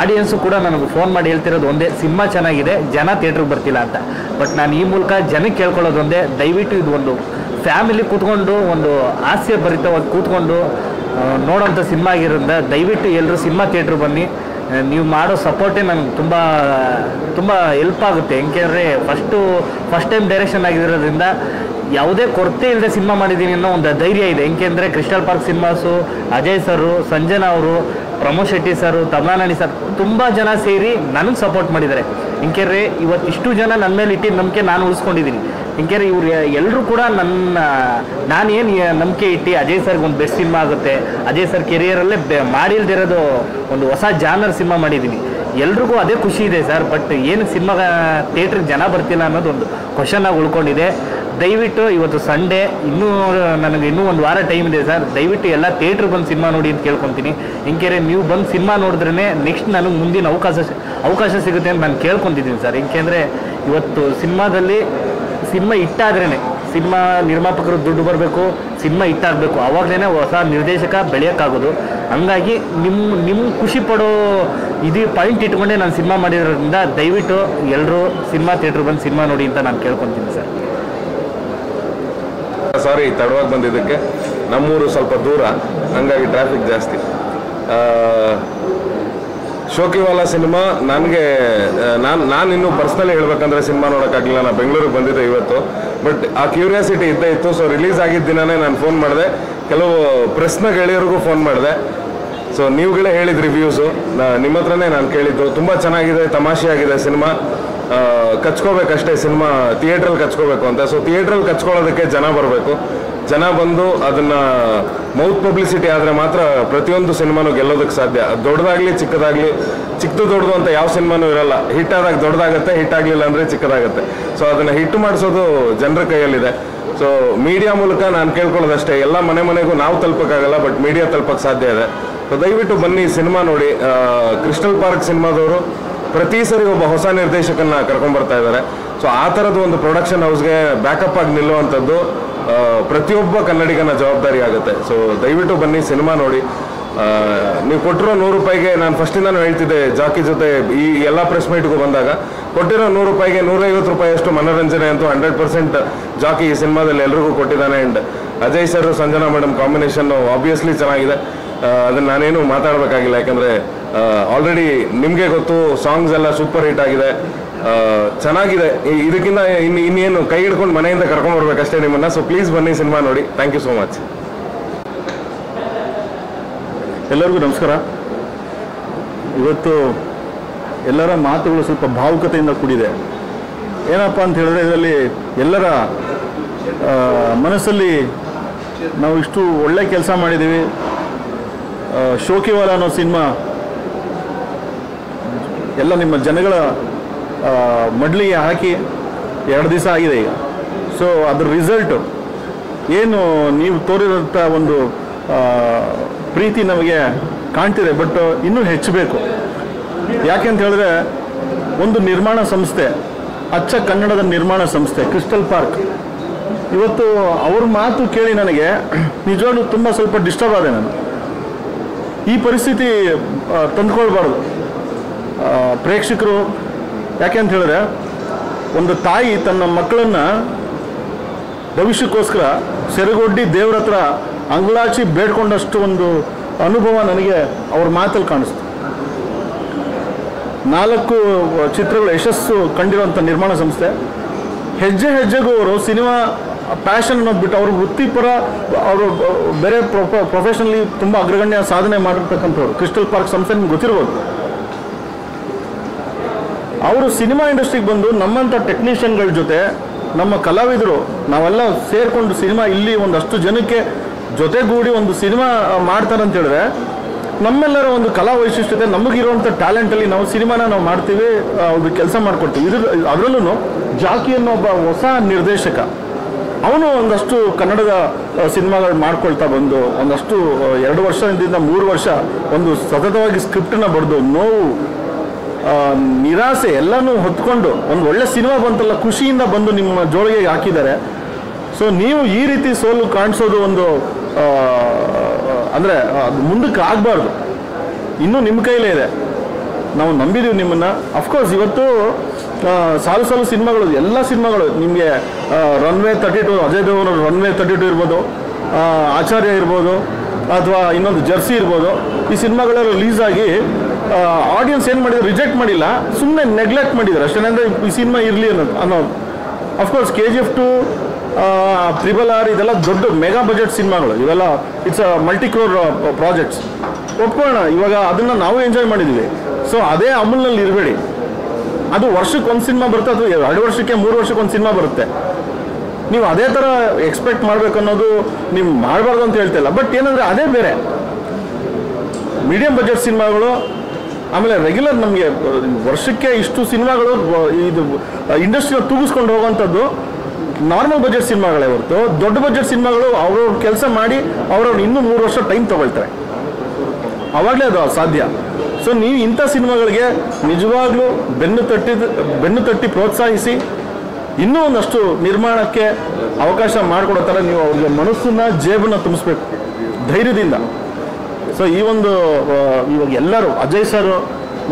ಆಡಿಯನ್ಸು ಕೂಡ ನನಗೆ ಫೋನ್ ಮಾಡಿ ಹೇಳ್ತಿರೋದು ಒಂದೇ, ಸಿನಿಮಾ ಚೆನ್ನಾಗಿದೆ, ಜನ ಥಿಯೇಟ್ರಿಗೆ ಬರ್ತಿಲ್ಲ ಅಂತ. ಬಟ್ ನಾನು ಈ ಮೂಲಕ ಜನಕ್ಕೆ ಕೇಳ್ಕೊಳ್ಳೋದು ಒಂದೇ, ದಯವಿಟ್ಟು ಇದು ಒಂದು ಫ್ಯಾಮಿಲಿ ಕೂತ್ಕೊಂಡು, ಒಂದು ಹಾಸ್ಯ ಭರಿತವಾಗಿ ಕೂತ್ಕೊಂಡು ನೋಡೋಂಥ ಸಿನಿಮಾ ಆಗಿರೋದ್ರಿಂದ ದಯವಿಟ್ಟು ಎಲ್ಲರೂ ಸಿನಿಮಾ ಥಿಯೇಟ್ರ್ ಬನ್ನಿ. ನೀವು ಮಾಡೋ ಸಪೋರ್ಟೇ ನನಗೆ ತುಂಬ ತುಂಬ ಹೆಲ್ಪ್ ಆಗುತ್ತೆ. ಹೆಂಗೆ ಫಸ್ಟು ಫಸ್ಟ್ ಟೈಮ್ ಡೈರೆಕ್ಷನ್ ಆಗಿರೋದ್ರಿಂದ ಯಾವುದೇ ಕೊರತೆ ಇಲ್ಲದೆ ಸಿನಿಮಾ ಮಾಡಿದ್ದೀನಿ ಅನ್ನೋ ಒಂದು ಧೈರ್ಯ ಇದೆ. ಹೆಂಗೆ crystal park cinemas Ajay sir Sanjana ಅವರು ಪ್ರಮೋದ್ ಶೆಟ್ಟಿ ಸರು ತಮ್ಲಾನಣಿ ಸರ್ ತುಂಬ ಜನ ಸೇರಿ ನನಗೆ ಸಪೋರ್ಟ್ ಮಾಡಿದ್ದಾರೆ. ಇಂಕೆರೆ ಇವತ್ತು ಇಷ್ಟು ಜನ ನನ್ನ ಮೇಲೆ ಇಟ್ಟಿದ್ದ ನಂಬಿಕೆ ನಾನು ಉಳಿಸ್ಕೊಂಡಿದ್ದೀನಿ ಇಂಕೆರೆ ಇವ್ರು ಎಲ್ಲರೂ ಕೂಡ ನನ್ನ ನಾನೇನು ನಂಬಿಕೆ ಇಟ್ಟು ಅಜಯ್ ಸರ್ಗೆ ಒಂದು ಬೆಸ್ಟ್ ಸಿನಿಮಾ ಆಗುತ್ತೆ, ಅಜಯ್ ಸರ್ ಕೆರಿಯರಲ್ಲೇ ಬೆ ಮಾಡಿಲ್ದಿರೋದು ಒಂದು ಹೊಸ ಜಾನರ್ ಸಿನಿಮಾ ಮಾಡಿದ್ದೀನಿ ಎಲ್ರಿಗೂ ಅದೇ ಖುಷಿ ಇದೆ ಸರ್, ಬಟ್ ಏನು ಸಿನಿಮಾ ಥಿಯೇಟ್ರಿಗೆ ಜನ ಬರ್ತಿಲ್ಲ ಅನ್ನೋದು ಒಂದು ಕ್ವಶನ್ ಆಗಿ ಉಳ್ಕೊಂಡಿದೆ. ದಯವಿಟ್ಟು ಇವತ್ತು ಸಂಡೇ, ಇನ್ನೂ ನನಗೆ ಇನ್ನೂ ಒಂದು ವಾರ ಟೈಮ್ ಇದೆ ಸರ್. ದಯವಿಟ್ಟು ಎಲ್ಲ ಥಿಯೇಟ್ರ್ ಬಂದು ಸಿನಿಮಾ ನೋಡಿ ಅಂತ ಕೇಳ್ಕೊತೀನಿ. ಇಂಕೆರೆ ನೀವು ಬಂದು ಸಿನಿಮಾ ನೋಡಿದ್ರೇ ನೆಕ್ಸ್ಟ್ ನನಗೆ ಮುಂದಿನ ಅವಕಾಶ ಅವಕಾಶ ಸಿಗುತ್ತೆ ಅಂತ ನಾನು ಕೇಳ್ಕೊತಿದ್ದೀನಿ ಸರ್. ಏಕೆಂದರೆ ಇವತ್ತು ಸಿನಿಮಾದಲ್ಲಿ ಸಿನಿಮಾ ಇಟ್ಟಾದ್ರೇ ಸಿನಿಮಾ ನಿರ್ಮಾಪಕರು ದುಡ್ಡು ಬರಬೇಕು ಸಿನಿಮಾ ಇಟ್ಟಾಗಬೇಕು ಆವಾಗಲೇ ಹೊಸ ನಿರ್ದೇಶಕ ಬೆಳೆಯೋಕ್ಕಾಗೋದು. ಹಂಗಾಗಿ ನಿಮ್ಮ ನಿಮ್ಮ ಖುಷಿ ಪಡೋ ಇದು ಪಾಯಿಂಟ್ ಇಟ್ಕೊಂಡೆ ನಾನು ಸಿನಿಮಾ ಮಾಡಿರೋದ್ರಿಂದ ದಯವಿಟ್ಟು ಎಲ್ಲರೂ ಸಿನಿಮಾ ಥಿಯೇಟ್ರ್ ಬಂದು ಸಿನಿಮಾ ನೋಡಿ ಅಂತ ನಾನು ಕೇಳ್ಕೊತೀನಿ ಸರ್. ಸಾರಿ ತಡವಾಗಿ ಬಂದಿದ್ದಕ್ಕೆ ನಮ್ಮೂರು ಸ್ವಲ್ಪ ದೂರ, ಹಂಗಾಗಿ ಟ್ರಾಫಿಕ್ ಜಾಸ್ತಿ. ಶೋಕಿವಾಲಾ ಸಿನಿಮಾ ನನಗೆ ನಾನು ನಾನು ಇನ್ನೂ ಪರ್ಸ್ನಲಿ ಹೇಳ್ಬೇಕಂದ್ರೆ ಸಿನಿಮಾ ನೋಡೋಕ್ಕಾಗಲಿಲ್ಲ ನಾನು ಬೆಂಗಳೂರಿಗೆ ಬಂದಿದ್ದೆ ಇವತ್ತು. ಬಟ್ ಆ ಕ್ಯೂರಿಯಾಸಿಟಿ ಇದ್ದೇ ಇತ್ತು ಸೊ ರಿಲೀಸ್ ಆಗಿದ್ದ ದಿನನೇ ನಾನು ಫೋನ್ ಮಾಡಿದೆ. ಕೆಲವು ಪ್ರೆಸ್ನ ಗೆಳೆಯರಿಗೂ ಫೋನ್ ಮಾಡಿದೆ. ಸೊ ನೀವುಗಳೇ ಹೇಳಿದ ರಿವ್ಯೂಸು ನಿಮ್ಮ ಹತ್ರನೇ ನಾನು ಕೇಳಿದ್ದು. ತುಂಬ ಚೆನ್ನಾಗಿದೆ, ತಮಾಷೆಯಾಗಿದೆ ಸಿನಿಮಾ. ಕಚ್ಕೋಬೇಕಷ್ಟೇ ಸಿನಿಮಾ ಥಿಯೇಟ್ರಲ್ಲಿ ಕಚ್ಕೋಬೇಕು ಅಂತ. ಸೊ ಥಿಯೇಟ್ರಲ್ಲಿ ಕಚ್ಕೊಳ್ಳೋದಕ್ಕೆ ಜನ ಬರಬೇಕು. ಜನ ಬಂದು ಅದನ್ನು ಮೌತ್ ಪಬ್ಲಿಸಿಟಿ ಆದರೆ ಮಾತ್ರ ಪ್ರತಿಯೊಂದು ಸಿನಿಮಾನು ಗೆಲ್ಲೋದಕ್ಕೆ ಸಾಧ್ಯ. ದೊಡ್ಡದಾಗಲಿ ಚಿಕ್ಕದಾಗಲಿ ಚಿಕ್ಕದು ದೊಡ್ಡದು ಅಂತ ಯಾವ ಸಿನಿಮಾನೂ ಇರಲ್ಲ. ಹಿಟ್ ಆದಾಗ ದೊಡ್ಡದಾಗುತ್ತೆ ಹಿಟ್ ಆಗಲಿಲ್ಲ ಅಂದರೆ ಚಿಕ್ಕದಾಗತ್ತೆ. ಸೊ ಅದನ್ನು ಹಿಟ್ ಮಾಡಿಸೋದು ಜನರ ಕೈಯಲ್ಲಿದೆ. ಸೊ ಮೀಡಿಯಾ ಮೂಲಕ ನಾನು ಕೇಳ್ಕೊಳ್ಳೋದಷ್ಟೇ, ಎಲ್ಲ ಮನೆ ಮನೆಗೂ ನಾವು ತಲುಪೋಕ್ಕಾಗಲ್ಲ ಬಟ್ ಮೀಡಿಯಾ ತಲುಪಕ್ಕೆ ಸಾಧ್ಯ ಇದೆ. ಸೊ ದಯವಿಟ್ಟು ಬನ್ನಿ ಸಿನಿಮಾ ನೋಡಿ. ಕ್ರಿಸ್ಟಲ್ ಪಾರ್ಕ್ ಸಿನಿಮಾದವರು ಪ್ರತಿ ಸರಿ ಒಬ್ಬ ಹೊಸ ನಿರ್ದೇಶಕನ ಕರ್ಕೊಂಡ್ಬರ್ತಾ ಇದ್ದಾರೆ. ಸೊ ಆ ತರದ ಒಂದು ಪ್ರೊಡಕ್ಷನ್ ಹೌಸ್ಗೆ ಬ್ಯಾಕಪ್ ಆಗಿ ನಿಲ್ಲುವಂಥದ್ದು ಪ್ರತಿಯೊಬ್ಬ ಕನ್ನಡಿಗನ ಜವಾಬ್ದಾರಿ ಆಗುತ್ತೆ. ಸೊ ದಯವಿಟ್ಟು ಬನ್ನಿ, ಸಿನಿಮಾ ನೋಡಿ. ನೀವು ಕೊಟ್ಟಿರೋ ನೂರು ರೂಪಾಯಿಗೆ ನಾನು ಫಸ್ಟಿಂದನೂ ಹೇಳ್ತಿದ್ದೆ ಜಾಕಿ ಜೊತೆ ಈ ಎಲ್ಲ ಪ್ರೆಸ್ ಮೀಟ್ಗೂ ಬಂದಾಗ. ಕೊಟ್ಟಿರೋ ನೂರು ರೂಪಾಯಿಗೆ ನೂರೈವತ್ತು ರೂಪಾಯಿಯಷ್ಟು ಮನೋರಂಜನೆ ಅಂತೂ ಹಂಡ್ರೆಡ್ ಪರ್ಸೆಂಟ್ ಜಾಕಿ ಈ ಸಿನಿಮಾದಲ್ಲಿ ಎಲ್ರಿಗೂ ಕೊಟ್ಟಿದ್ದಾನೆ. And Ajay sir Sanjana madam combination obviously ಚೆನ್ನಾಗಿದೆ. ಅದನ್ನ ನಾನೇನು ಮಾತಾಡಬೇಕಾಗಿಲ್ಲ. ಯಾಕಂದರೆ ಆಲ್ರೆಡಿ ನಿಮಗೆ ಗೊತ್ತು ಸಾಂಗ್ಸ್ ಎಲ್ಲ ಸೂಪರ್ ಹಿಟ್ ಆಗಿದೆ. ಚೆನ್ನಾಗಿದೆ. ಇದಕ್ಕಿಂತ ಇನ್ನು, ಇನ್ನೇನು ಕೈ ಹಿಡ್ಕೊಂಡು ಮನೆಯಿಂದ ಕರ್ಕೊಂಡು ಬರ್ಬೇಕಷ್ಟೇ ನಿಮ್ಮನ್ನ. ಸೊ ಪ್ಲೀಸ್ ಬನ್ನಿ ಸಿನಿಮಾ ನೋಡಿ. ಥ್ಯಾಂಕ್ ಯು ಸೋ ಮಚ್ ಎಲ್ಲರಿಗೂ ನಮಸ್ಕಾರ. ಇವತ್ತು ಎಲ್ಲರ ಮಾತುಗಳು ಸ್ವಲ್ಪ ಭಾವುಕತೆಯಿಂದ ಕೂಡಿದೆ. ಏನಪ್ಪ ಅಂತ ಹೇಳಿದ್ರೆ ಇದರಲ್ಲಿ ಎಲ್ಲರ ಮನಸ್ಸಲ್ಲಿ ನಾವು ಇಷ್ಟು ಒಳ್ಳೆ ಕೆಲಸ ಮಾಡಿದ್ದೀವಿ. ಶೋಕಿವಾಲ ಅನ್ನೋ ಸಿನಿಮಾ ಎಲ್ಲ ನಿಮ್ಮ ಜನಗಳ ಮಡ್ಲಿಗೆ ಹಾಕಿ ಎರಡು ದಿವಸ ಆಗಿದೆ ಈಗ. ಸೊ ಅದ್ರ ರಿಸಲ್ಟು ಏನು ನೀವು ತೋರಿರೋಂಥ ಒಂದು ಪ್ರೀತಿ ನಮಗೆ ಕಾಣ್ತಿದೆ ಬಟ್ ಇನ್ನೂ ಹೆಚ್ಚಬೇಕು. ಯಾಕೆ ಅಂತ ಹೇಳಿದ್ರೆ, ಒಂದು ನಿರ್ಮಾಣ ಸಂಸ್ಥೆ, ಅಚ್ಚ ಕನ್ನಡದ ನಿರ್ಮಾಣ ಸಂಸ್ಥೆ ಕ್ರಿಸ್ಟಲ್ ಪಾರ್ಕ್ ಇವತ್ತು ಅವ್ರ ಮಾತು ಕೇಳಿ ನನಗೆ, ನಿಜವಾಗ್ಲೂ ತುಂಬ ಸ್ವಲ್ಪ ಡಿಸ್ಟರ್ಬ್ ಆದೆ ನಾನು. ಈ ಪರಿಸ್ಥಿತಿ ತಂದುಕೊಳ್ಬಾರ್ದು. ಪ್ರೇಕ್ಷಕರು ಯಾಕೆ ಅಂತ ಹೇಳಿದ್ರೆ, ಒಂದು ತಾಯಿ ತನ್ನ ಮಕ್ಕಳನ್ನು ಭವಿಷ್ಯಕ್ಕೋಸ್ಕರ ಸೆರೆಗೊಡ್ಡಿ ದೇವ್ರ ಹತ್ರ ಅಂಗ್ಲಾಚಿ ಬೇಡ್ಕೊಂಡಷ್ಟು ಒಂದು ಅನುಭವ ನನಗೆ ಅವ್ರ ಮಾತಲ್ಲಿ ಕಾಣಿಸ್ತು. ನಾಲ್ಕು ಚಿತ್ರಗಳು ಯಶಸ್ಸು ಕಂಡಿರುವಂಥ ನಿರ್ಮಾಣ ಸಂಸ್ಥೆ. ಹೆಜ್ಜೆ ಹೆಜ್ಜೆಗೂ ಅವರು ಸಿನಿಮಾ ಪ್ಯಾಷನ್ ಬಿಟ್ಟು ಅವರು ವೃತ್ತಿಪರ, ಅವರು ಬೇರೆ ಪ್ರೊಫೆಷನಲಿ ತುಂಬ ಅಗ್ರಗಣ್ಯ ಸಾಧನೆ ಮಾಡಿರ್ತಕ್ಕಂಥವ್ರು. ಕ್ರಿಸ್ಟಲ್ ಪಾರ್ಕ್ ಸಂಸ್ಥೆ ನಿಮ್ಗೆ ಗೊತ್ತಿರ್ಬೋದು. ಅವರು ಸಿನಿಮಾ ಇಂಡಸ್ಟ್ರಿಗೆ ಬಂದು ನಮ್ಮಂಥ ಟೆಕ್ನಿಷಿಯನ್ಗಳ ಜೊತೆ ನಮ್ಮ ಕಲಾವಿದರು ನಾವೆಲ್ಲ ಸೇರಿಕೊಂಡು ಸಿನಿಮಾ ಇಲ್ಲಿ ಒಂದಷ್ಟು ಜನಕ್ಕೆ ಜೊತೆಗೂಡಿ ಒಂದು ಸಿನಿಮಾ ಮಾಡ್ತಾರೆ ಅಂತ ಹೇಳಿದ್ರೆ ನಮ್ಮೆಲ್ಲರ ಒಂದು ಕಲಾ ವೈಶಿಷ್ಟ್ಯತೆ ನಮಗಿರುವಂಥ ಟ್ಯಾಲೆಂಟಲ್ಲಿ ನಾವು ಸಿನಿಮಾನ ನಾವು ಮಾಡ್ತೀವಿ ಒಂದು ಕೆಲಸ ಮಾಡಿಕೊಡ್ತೀವಿ. ಇದ್ರ ಅದರಲ್ಲೂ ಜಾಕಿ ಅನ್ನೋ ಒಬ್ಬ ಹೊಸ ನಿರ್ದೇಶಕ, ಅವನು ಒಂದಷ್ಟು ಕನ್ನಡದ ಸಿನಿಮಾಗಳು ಮಾಡ್ಕೊಳ್ತಾ ಬಂದು ಒಂದಷ್ಟು ಎರಡು ವರ್ಷದಿಂದ ಮೂರು ವರ್ಷ ಒಂದು ಸತತವಾಗಿ ಸ್ಕ್ರಿಪ್ಟನ್ನ ಬರೆದು ನೋವು ನಿರಾಸೆ ಎಲ್ಲನೂ ಹೊತ್ಕೊಂಡು ಒಂದು ಒಳ್ಳೆ ಸಿನಿಮಾ ಬಂತಲ್ಲ, ಖುಷಿಯಿಂದ ಬಂದು ನಿಮ್ಮ ಜೋಳಿಗೆ ಹಾಕಿದ್ದಾರೆ. ಸೊ ನೀವು ಈ ರೀತಿ ಸೋಲು ಕಾಣಿಸೋದು ಒಂದು ಅಂದರೆ ಅದು ಮುಂದಕ್ಕೆ ಆಗಬಾರ್ದು. ಇನ್ನೂ ನಿಮ್ಮ ಕೈಲೇ ಇದೆ. ನಾವು ನಂಬಿದೀವಿ ನಿಮ್ಮನ್ನು. ಅಫ್ಕೋರ್ಸ್ ಇವತ್ತು ಸಾಲು ಸಾಲು ಸಿನಿಮಾಗಳು, ಎಲ್ಲ ಸಿನಿಮಾಗಳು, ನಿಮಗೆ ರನ್ವೇ ತರ್ಟಿ ಟು ಅಜಯ್ ದೇವರ ರನ್ವೇ ತರ್ಟಿ ಟು ಇರ್ಬೋದು ಆಚಾರ್ಯ ಇರ್ಬೋದು, ಅಥವಾ ಇನ್ನೊಂದು ಜರ್ಸಿ ಇರ್ಬೋದು, ಈ ಸಿನಿಮಾಗಳೆಲ್ಲ ರಿಲೀಸ್ ಆಗಿ ಆಡಿಯನ್ಸ್ ಏನು ಮಾಡಿದ್ರು? ರಿಜೆಕ್ಟ್ ಮಾಡಿಲ್ಲ. ಸುಮ್ಮನೆ ನೆಗ್ಲೆಕ್ಟ್ ಮಾಡಿದ್ರು. ಅಷ್ಟೇ ಅಂದರೆ ಈ ಸಿನಿಮಾ ಇರಲಿ ಅನ್ನೋದು, ಅನ್ನೋ of course K G F two triple R ಇದೆಲ್ಲ ದೊಡ್ಡ ಮೆಗಾ ಬಜೆಟ್ ಸಿನಿಮಾಗಳು ಇವೆಲ್ಲ it's a multi crore projects ಒಪ್ಕೋಣ ಇವಾಗ ಅದನ್ನು ನಾವು ಎಂಜಾಯ್ ಮಾಡಿದ್ದೀವಿ ಸೊ ಅದೇ ಅಮಲ್ನಲ್ಲಿ ಇರಬೇಡಿ. ಅದು ವರ್ಷಕ್ಕೆ ಒಂದು ಸಿನಿಮಾ ಬರುತ್ತೆ, ಅಥವಾ ಎರಡು ವರ್ಷಕ್ಕೆ, ಮೂರು ವರ್ಷಕ್ಕೆ ಒಂದು ಸಿನಿಮಾ ಬರುತ್ತೆ. ನೀವು ಅದೇ ಥರ ಎಕ್ಸ್ಪೆಕ್ಟ್ ಮಾಡಬೇಕು ಅನ್ನೋದು ನೀವು ಮಾಡಬಾರ್ದು ಅಂತ ಹೇಳ್ತಿಲ್ಲ ಬಟ್ ಏನಂದರೆ, ಅದೇ ಬೇರೆ. ಮೀಡಿಯಂ ಬಜೆಟ್ ಸಿನಿಮಾಗಳು ಆಮೇಲೆ ರೆಗ್ಯುಲರ್ ನಮಗೆ, ವರ್ಷಕ್ಕೆ ಇಷ್ಟು ಸಿನಿಮಾಗಳು, ಇದು ಇಂಡಸ್ಟ್ರಿನ ತೂಗಿಸ್ಕೊಂಡು ಹೋಗುವಂಥದ್ದು ನಾರ್ಮಲ್ ಬಜೆಟ್ ಸಿನಿಮಾಗಳೇ ಹೊರತು, ದೊಡ್ಡ ಬಜೆಟ್ ಸಿನಿಮಾಗಳು ಅವ್ರವ್ರ ಕೆಲಸ ಮಾಡಿ ಅವ್ರವ್ರು ಇನ್ನೂ ಮೂರು ವರ್ಷ ಟೈಮ್ ತೊಗೊಳ್ತಾರೆ. ಅವಾಗಲೇ ಅದು ಸಾಧ್ಯ ಸೊ ನೀವು ಇಂಥ ಸಿನಿಮಾಗಳಿಗೆ ನಿಜವಾಗ್ಲೂ ಬೆನ್ನು ತಟ್ಟಿದ, ಬೆನ್ನು ತಟ್ಟಿ ಪ್ರೋತ್ಸಾಹಿಸಿ, ಇನ್ನೂ ಒಂದಷ್ಟು ನಿರ್ಮಾಣಕ್ಕೆ ಅವಕಾಶ ಮಾಡಿಕೊಡೋ ಥರ ನೀವು ಅವ್ರಿಗೆ ಮನಸ್ಸನ್ನ ಜೇಬನ್ನ ತುಂಬಿಸ್ಬೇಕು. ಧೈರ್ಯದಿಂದ. ಸೊ ಈ ಒಂದು ಇವಾಗ ಎಲ್ಲರೂ, ಅಜಯ್ ಸರ್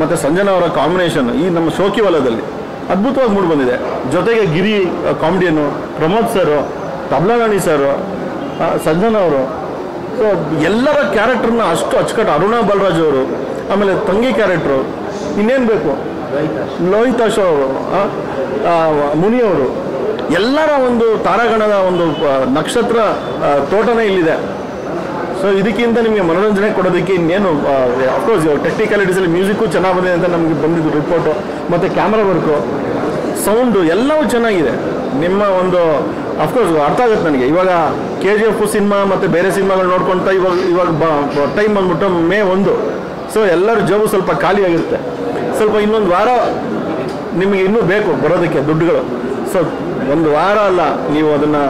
ಮತ್ತು ಸಂಜನಾ ಅವರ ಕಾಂಬಿನೇಷನ್ ಈ ನಮ್ಮ ಶೋಕಿ ವಲಯದಲ್ಲಿ ಅದ್ಭುತವಾಗಿ ಮೂಡಿಬಂದಿದೆ ಜೊತೆಗೆ ಗಿರಿ ಕಾಮಿಡಿಯನ್ನು ಪ್ರಮೋದ್ ಸರು ತಬ್ಲಾರಾಣಿ ಸರ್ ಸಂಜನಾ ಅವರು. ಸೊ ಎಲ್ಲರ ಕ್ಯಾರೆಕ್ಟರ್ನ ಅಷ್ಟು ಅಚ್ಚುಕಟ್ಟು ಅರುಣಾ ಬಲರಾಜ್ ಅವರು, ಆಮೇಲೆ ತಂಗಿ ಕ್ಯಾರೆಕ್ಟ್ರು ಇನ್ನೇನು ಬೇಕು? ಲೋಹಿತಾಶ್ ಅವರು ಮುನಿಯವರು ಎಲ್ಲರ ಒಂದು ತಾರಾಗಣದ ಒಂದು ನಕ್ಷತ್ರ ತೋಟನೇ ಇಲ್ಲಿದೆ. ಸೊ ಇದಕ್ಕಿಂತ ನಿಮಗೆ ಮನೋರಂಜನೆ ಕೊಡೋದಕ್ಕೆ ಇನ್ನೇನು ಅಫ್ಕೋರ್ಸ್ ಟೆಕ್ನಿಕಾಲಿಟೀಸಲ್ಲಿ ಮ್ಯೂಸಿಕ್ಕು ಚೆನ್ನಾಗಿ ಬಂದಿದೆ ಅಂತ ನಮಗೆ ಬಂದಿದ್ದು ರಿಪೋರ್ಟು ಮತ್ತು ಕ್ಯಾಮ್ರಾ ವರ್ಕು ಸೌಂಡು ಎಲ್ಲವೂ ಚೆನ್ನಾಗಿದೆ. ನಿಮ್ಮ ಒಂದು ಅಫ್ಕೋರ್ಸ್ ಅರ್ಥ ಆಗುತ್ತೆ ನನಗೆ. ಇವಾಗ ಕೆ ಜಿ ಎಫ್ ಸಿನಿಮಾ ಮತ್ತು ಬೇರೆ ಸಿನಿಮಾಗಳು ನೋಡ್ಕೊಳ್ತಾ ಇವಾಗ ಇವಾಗ ಟೈಮ್ ಬಂದ್ಬಿಟ್ಟು ಮೇ ಒಂದು. ಸೊ ಎಲ್ಲರ ಜಾಬು ಸ್ವಲ್ಪ ಖಾಲಿಯಾಗಿರುತ್ತೆ ಸ್ವಲ್ಪ ಇನ್ನೊಂದು ವಾರ ನಿಮಗೆ ಇನ್ನೂ ಬೇಕು ಬರೋದಕ್ಕೆ, ದುಡ್ಡುಗಳು. ಸೊ ಒಂದು ವಾರ ಅಲ್ಲ, ನೀವು ಅದನ್ನು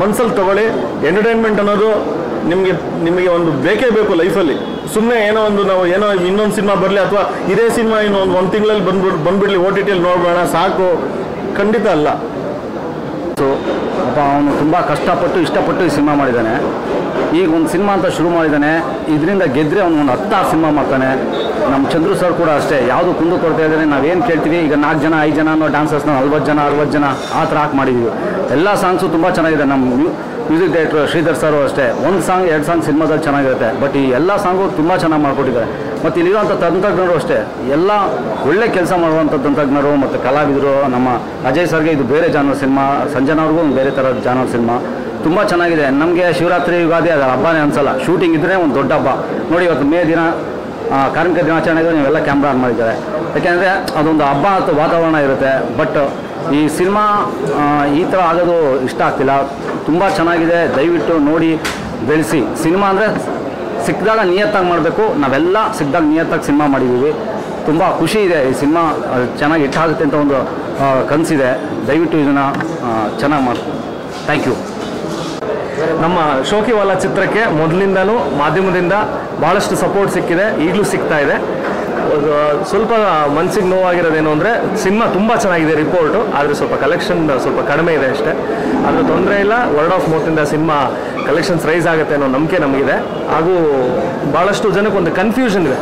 ಮನ್ಸಲ್ಲಿ ತಗೊಳ್ಳಿ. ಎಂಟರ್ಟೈನ್ಮೆಂಟ್ ಅನ್ನೋದು ನಿಮಗೆ ನಿಮಗೆ ಒಂದು ಬೇಕೇ ಬೇಕು ಲೈಫಲ್ಲಿ ಸುಮ್ಮನೆ ಏನೋ ಒಂದು ನಾವು ಏನೋ ಇನ್ನೊಂದು ಸಿನಿಮಾ ಬರಲಿ ಅಥವಾ ಇದೇ ಸಿನಿಮಾ ಇನ್ನು ಒಂದು ಒಂದು ತಿಂಗಳಲ್ಲಿ ಬಂದ್ಬಿಟ್ಟು ಬಂದ್ಬಿಡಲಿ ಓ ಟಿ ಟಿಯಲ್ಲಿ ನೋಡೋಣ ಸಾಕು. ಖಂಡಿತ ಅಲ್ಲ. ಸೊ ಅವನು ತುಂಬ ಕಷ್ಟಪಟ್ಟು ಇಷ್ಟಪಟ್ಟು ಈ ಸಿನಿಮಾ ಮಾಡಿದ್ದಾನೆ ಈಗ ಒಂದು ಸಿನಿಮಾ ಅಂತ ಶುರು ಮಾಡಿದ್ದಾನೆ ಇದರಿಂದ ಗೆದ್ದರೆ ಅವನು ಒಂದು ಹತ್ತಾರು ಸಿನಿಮಾ ಮಾಡ್ತಾನೆ. ನಮ್ಮ ಚಂದ್ರು ಸರ್ ಕೂಡ ಅಷ್ಟೇ. ಯಾವುದು ಕುಂದು ಕೊಡ್ತಾ ಇದ್ದಾರೆ ನಾವೇನು ಕೇಳ್ತೀವಿ? ಈಗ ನಾಲ್ಕು ಜನ, ಐದು ಜನ ಅನ್ನೋ ಡ್ಯಾನ್ಸರ್ಸ್ನ ನಲ್ವತ್ತು ಜನ, ಅರವತ್ತು ಜನ ಆ ಥರ ಹಾಕಿ ಮಾಡಿದ್ದೀವಿ ಎಲ್ಲ ಸಾಂಗ್ಸು ತುಂಬ ಚೆನ್ನಾಗಿದೆ. ನಮ್ಮ ಮ್ಯೂಸಿಕ್ ಡೈರೆಕ್ಟರ್ ಶ್ರೀಧರ್ ಸರ್ ಅಷ್ಟೇ. ಒಂದು ಸಾಂಗ್ ಎರಡು ಸಾಂಗ್ ಸಿನಿಮಾದಲ್ಲಿ ಚೆನ್ನಾಗಿರುತ್ತೆ. ಬಟ್ ಈ ಎಲ್ಲ ಸಾಂಗು ತುಂಬ ಚೆನ್ನಾಗಿ ಮಾಡಿಕೊಟ್ಟಿದ್ದಾರೆ. ಮತ್ತು ಇಲ್ಲಿರುವಂಥ ತಂತ್ರಜ್ಞರು ಅಷ್ಟೇ. ಎಲ್ಲ ಒಳ್ಳೆ ಕೆಲಸ ಮಾಡುವಂಥ ತಂತ್ರಜ್ಞರು ಮತ್ತು ಕಲಾವಿದರು, ನಮ್ಮ ಅಜಯ್ ಸರ್ಗೆ ಇದು ಬೇರೆ ಜಾನರ್ ಸಿನಿಮಾ ಸಂಜನಾ ಅವ್ರಿಗೂ ಒಂದು ಬೇರೆ ಥರದ ಜಾನರ್ ಸಿನಿಮಾ ತುಂಬ ಚೆನ್ನಾಗಿದೆ. ನಮಗೆ ಶಿವರಾತ್ರಿ ಯುಗಾದಿ ಅದು, ಹಬ್ಬನೇ ಅನ್ಸಲ್ಲ ಶೂಟಿಂಗ್ ಇದ್ದರೆ ಒಂದು ದೊಡ್ಡ ಹಬ್ಬ. ನೋಡಿ ಇವತ್ತು ಮೇ ದಿನ ಕಾರ್ಮಿಕ ದಿನಾಚರಣೆಗೆ ನೀವೆಲ್ಲ ಕ್ಯಾಮ್ರಾ ಆನ್ ಮಾಡಿದ್ದಾರೆ. ಯಾಕೆಂದರೆ ಅದೊಂದು ಹಬ್ಬ ಅಥವಾ ವಾತಾವರಣ ಇರುತ್ತೆ. ಬಟ್ ಈ ಸಿನಿಮಾ ಈ ಥರ ಆಗೋದು ಇಷ್ಟ ಆಗ್ತಿಲ್ಲ. ತುಂಬ ಚೆನ್ನಾಗಿದೆ. ದಯವಿಟ್ಟು ನೋಡಿ, ಬೆಳೆಸಿ. ಸಿನಿಮಾ ಅಂದರೆ ಸಿಕ್ಕಿದಾಗ ನಿಯತ್ತಾಗಿ ಮಾಡಬೇಕು. ನಾವೆಲ್ಲ ಸಿಕ್ಕಿದಾಗ ನಿಯತ್ತಾಗಿ ಸಿನಿಮಾ ಮಾಡಿದ್ದೀವಿ. ತುಂಬ ಖುಷಿ ಇದೆ ಈ ಸಿನಿಮಾ ಚೆನ್ನಾಗಿ ಹಿಟ್ಟಾಗುತ್ತೆ ಅಂತ ಒಂದು ಕನಸಿದೆ. ದಯವಿಟ್ಟು ಇದನ್ನು ಚೆನ್ನಾಗಿ ಮಾಡ್ತೀವಿ ಥ್ಯಾಂಕ್ ಯು ನಮ್ಮ ಶೋಕಿವಾಲ ಚಿತ್ರಕ್ಕೆ ಮೊದಲಿಂದಲೂ ಮಾಧ್ಯಮದಿಂದ ಭಾಳಷ್ಟು ಸಪೋರ್ಟ್ ಸಿಕ್ಕಿದೆ. ಈಗಲೂ ಸಿಗ್ತಾ ಇದೆ. ಸ್ವಲ್ಪ ಮನಸ್ಸಿಗೆ ನೋವಾಗಿರೋದೇನು ಅಂದರೆ, ಸಿನಿಮಾ ತುಂಬ ಚೆನ್ನಾಗಿದೆ ರಿಪೋರ್ಟು ಆದರೆ ಸ್ವಲ್ಪ ಕಲೆಕ್ಷನ್ ಸ್ವಲ್ಪ ಕಡಿಮೆ ಇದೆ ಅಷ್ಟೇ. ಅದ್ರ ತೊಂದರೆ ಇಲ್ಲ. ವರ್ಡ್ ಆಫ್ ಮೌತಿಂದ ಸಿನಿಮಾ ಕಲೆಕ್ಷನ್ಸ್ ರೈಸ್ ಆಗುತ್ತೆ ಅನ್ನೋ ನಂಬಿಕೆ ನಮಗಿದೆ. ಹಾಗೂ ಭಾಳಷ್ಟು ಜನಕ್ಕೆ ಒಂದು ಕನ್ಫ್ಯೂಷನ್ ಇದೆ.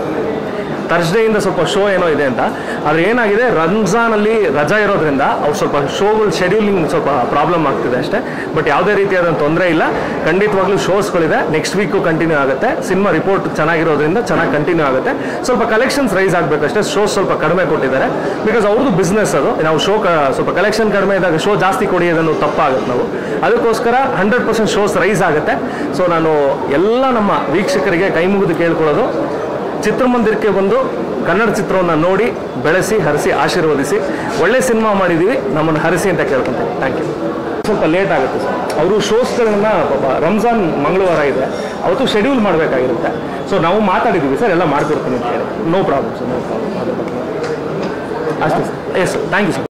ಥರ್ಸ್ಡೇಯಿಂದ ಸ್ವಲ್ಪ ಶೋ ಏನೋ ಇದೆ ಅಂತ. ಆದರೆ ಏನಾಗಿದೆ, ರಂಜಾನಲ್ಲಿ ರಜಾ ಇರೋದ್ರಿಂದ ಅವ್ರು ಸ್ವಲ್ಪ ಶೋಗಳು ಶೆಡ್ಯೂಲಿಂಗ್ ಸ್ವಲ್ಪ ಪ್ರಾಬ್ಲಮ್ ಆಗ್ತಿದೆ ಅಷ್ಟೇ. ಬಟ್ ಯಾವುದೇ ರೀತಿಯಾದ ತೊಂದರೆ ಇಲ್ಲ. ಖಂಡಿತವಾಗ್ಲೂ ಶೋಸ್ಗಳಿದೆ. ನೆಕ್ಸ್ಟ್ ವೀಕು ಕಂಟಿನ್ಯೂ ಆಗುತ್ತೆ. ಸಿನಿಮಾ ರಿಪೋರ್ಟ್ ಚೆನ್ನಾಗಿರೋದ್ರಿಂದ ಚೆನ್ನಾಗಿ ಕಂಟಿನ್ಯೂ ಆಗುತ್ತೆ. ಸ್ವಲ್ಪ ಕಲೆಕ್ಷನ್ಸ್ ರೈಸ್ ಆಗಬೇಕಷ್ಟೇ. ಶೋಸ್ ಸ್ವಲ್ಪ ಕಡಿಮೆ ಕೊಟ್ಟಿದ್ದಾರೆ. ಬಿಕಾಸ್ ಅವ್ರದ್ದು ಬಿಸ್ನೆಸ್ ಅದು. ನಾವು ಶೋ ಸ್ವಲ್ಪ ಕಲೆಕ್ಷನ್ ಕಡಿಮೆ ಇದ್ದಾಗ ಶೋ ಜಾಸ್ತಿ ಕೊಡಿ ಅದನ್ನು ತಪ್ಪಾಗುತ್ತೆ ನಾವು. ಅದಕ್ಕೋಸ್ಕರ ಹಂಡ್ರೆಡ್ ಪರ್ಸೆಂಟ್ ಶೋಸ್ ರೈಸ್ ಆಗುತ್ತೆ. ಸೊ ನಾನು ಎಲ್ಲ ನಮ್ಮ ವೀಕ್ಷಕರಿಗೆ ಕೈ ಮುಗಿದು ಕೇಳ್ಕೊಳ್ಳೋದು. ಚಿತ್ರಮಂದಿರಕ್ಕೆ ಬಂದು ಕನ್ನಡ ಚಿತ್ರವನ್ನು ನೋಡಿ, ಬೆಳೆಸಿ, ಹರಿಸಿ, ಆಶೀರ್ವದಿಸಿ, ಒಳ್ಳೆ ಸಿನಿಮಾ ಮಾಡಿದ್ದೀವಿ ನಮ್ಮನ್ನು ಹರಿಸಿ ಅಂತ ಕೇಳ್ಕೊತೀವಿ. ಥ್ಯಾಂಕ್ ಯು ಸ್ವಲ್ಪ ಲೇಟ್ ಆಗುತ್ತೆ ಸರ್. ಅವರು ಶೋಸ್ಗಳನ್ನ ರಂಜಾನ್ ಮಂಗಳವಾರ ಇದೆ. ಅವತ್ತು ಶೆಡ್ಯೂಲ್ ಮಾಡಬೇಕಾಗಿರುತ್ತೆ. ಸೊ ನಾವು ಮಾತಾಡಿದ್ದೀವಿ ಸರ್, ಎಲ್ಲ ಮಾಡ್ಕೊಡ್ತೀನಿ ಅಂತ ಹೇಳಿ. No problem sir no problem ಅಷ್ಟೇ sir. Yes sir thank you sir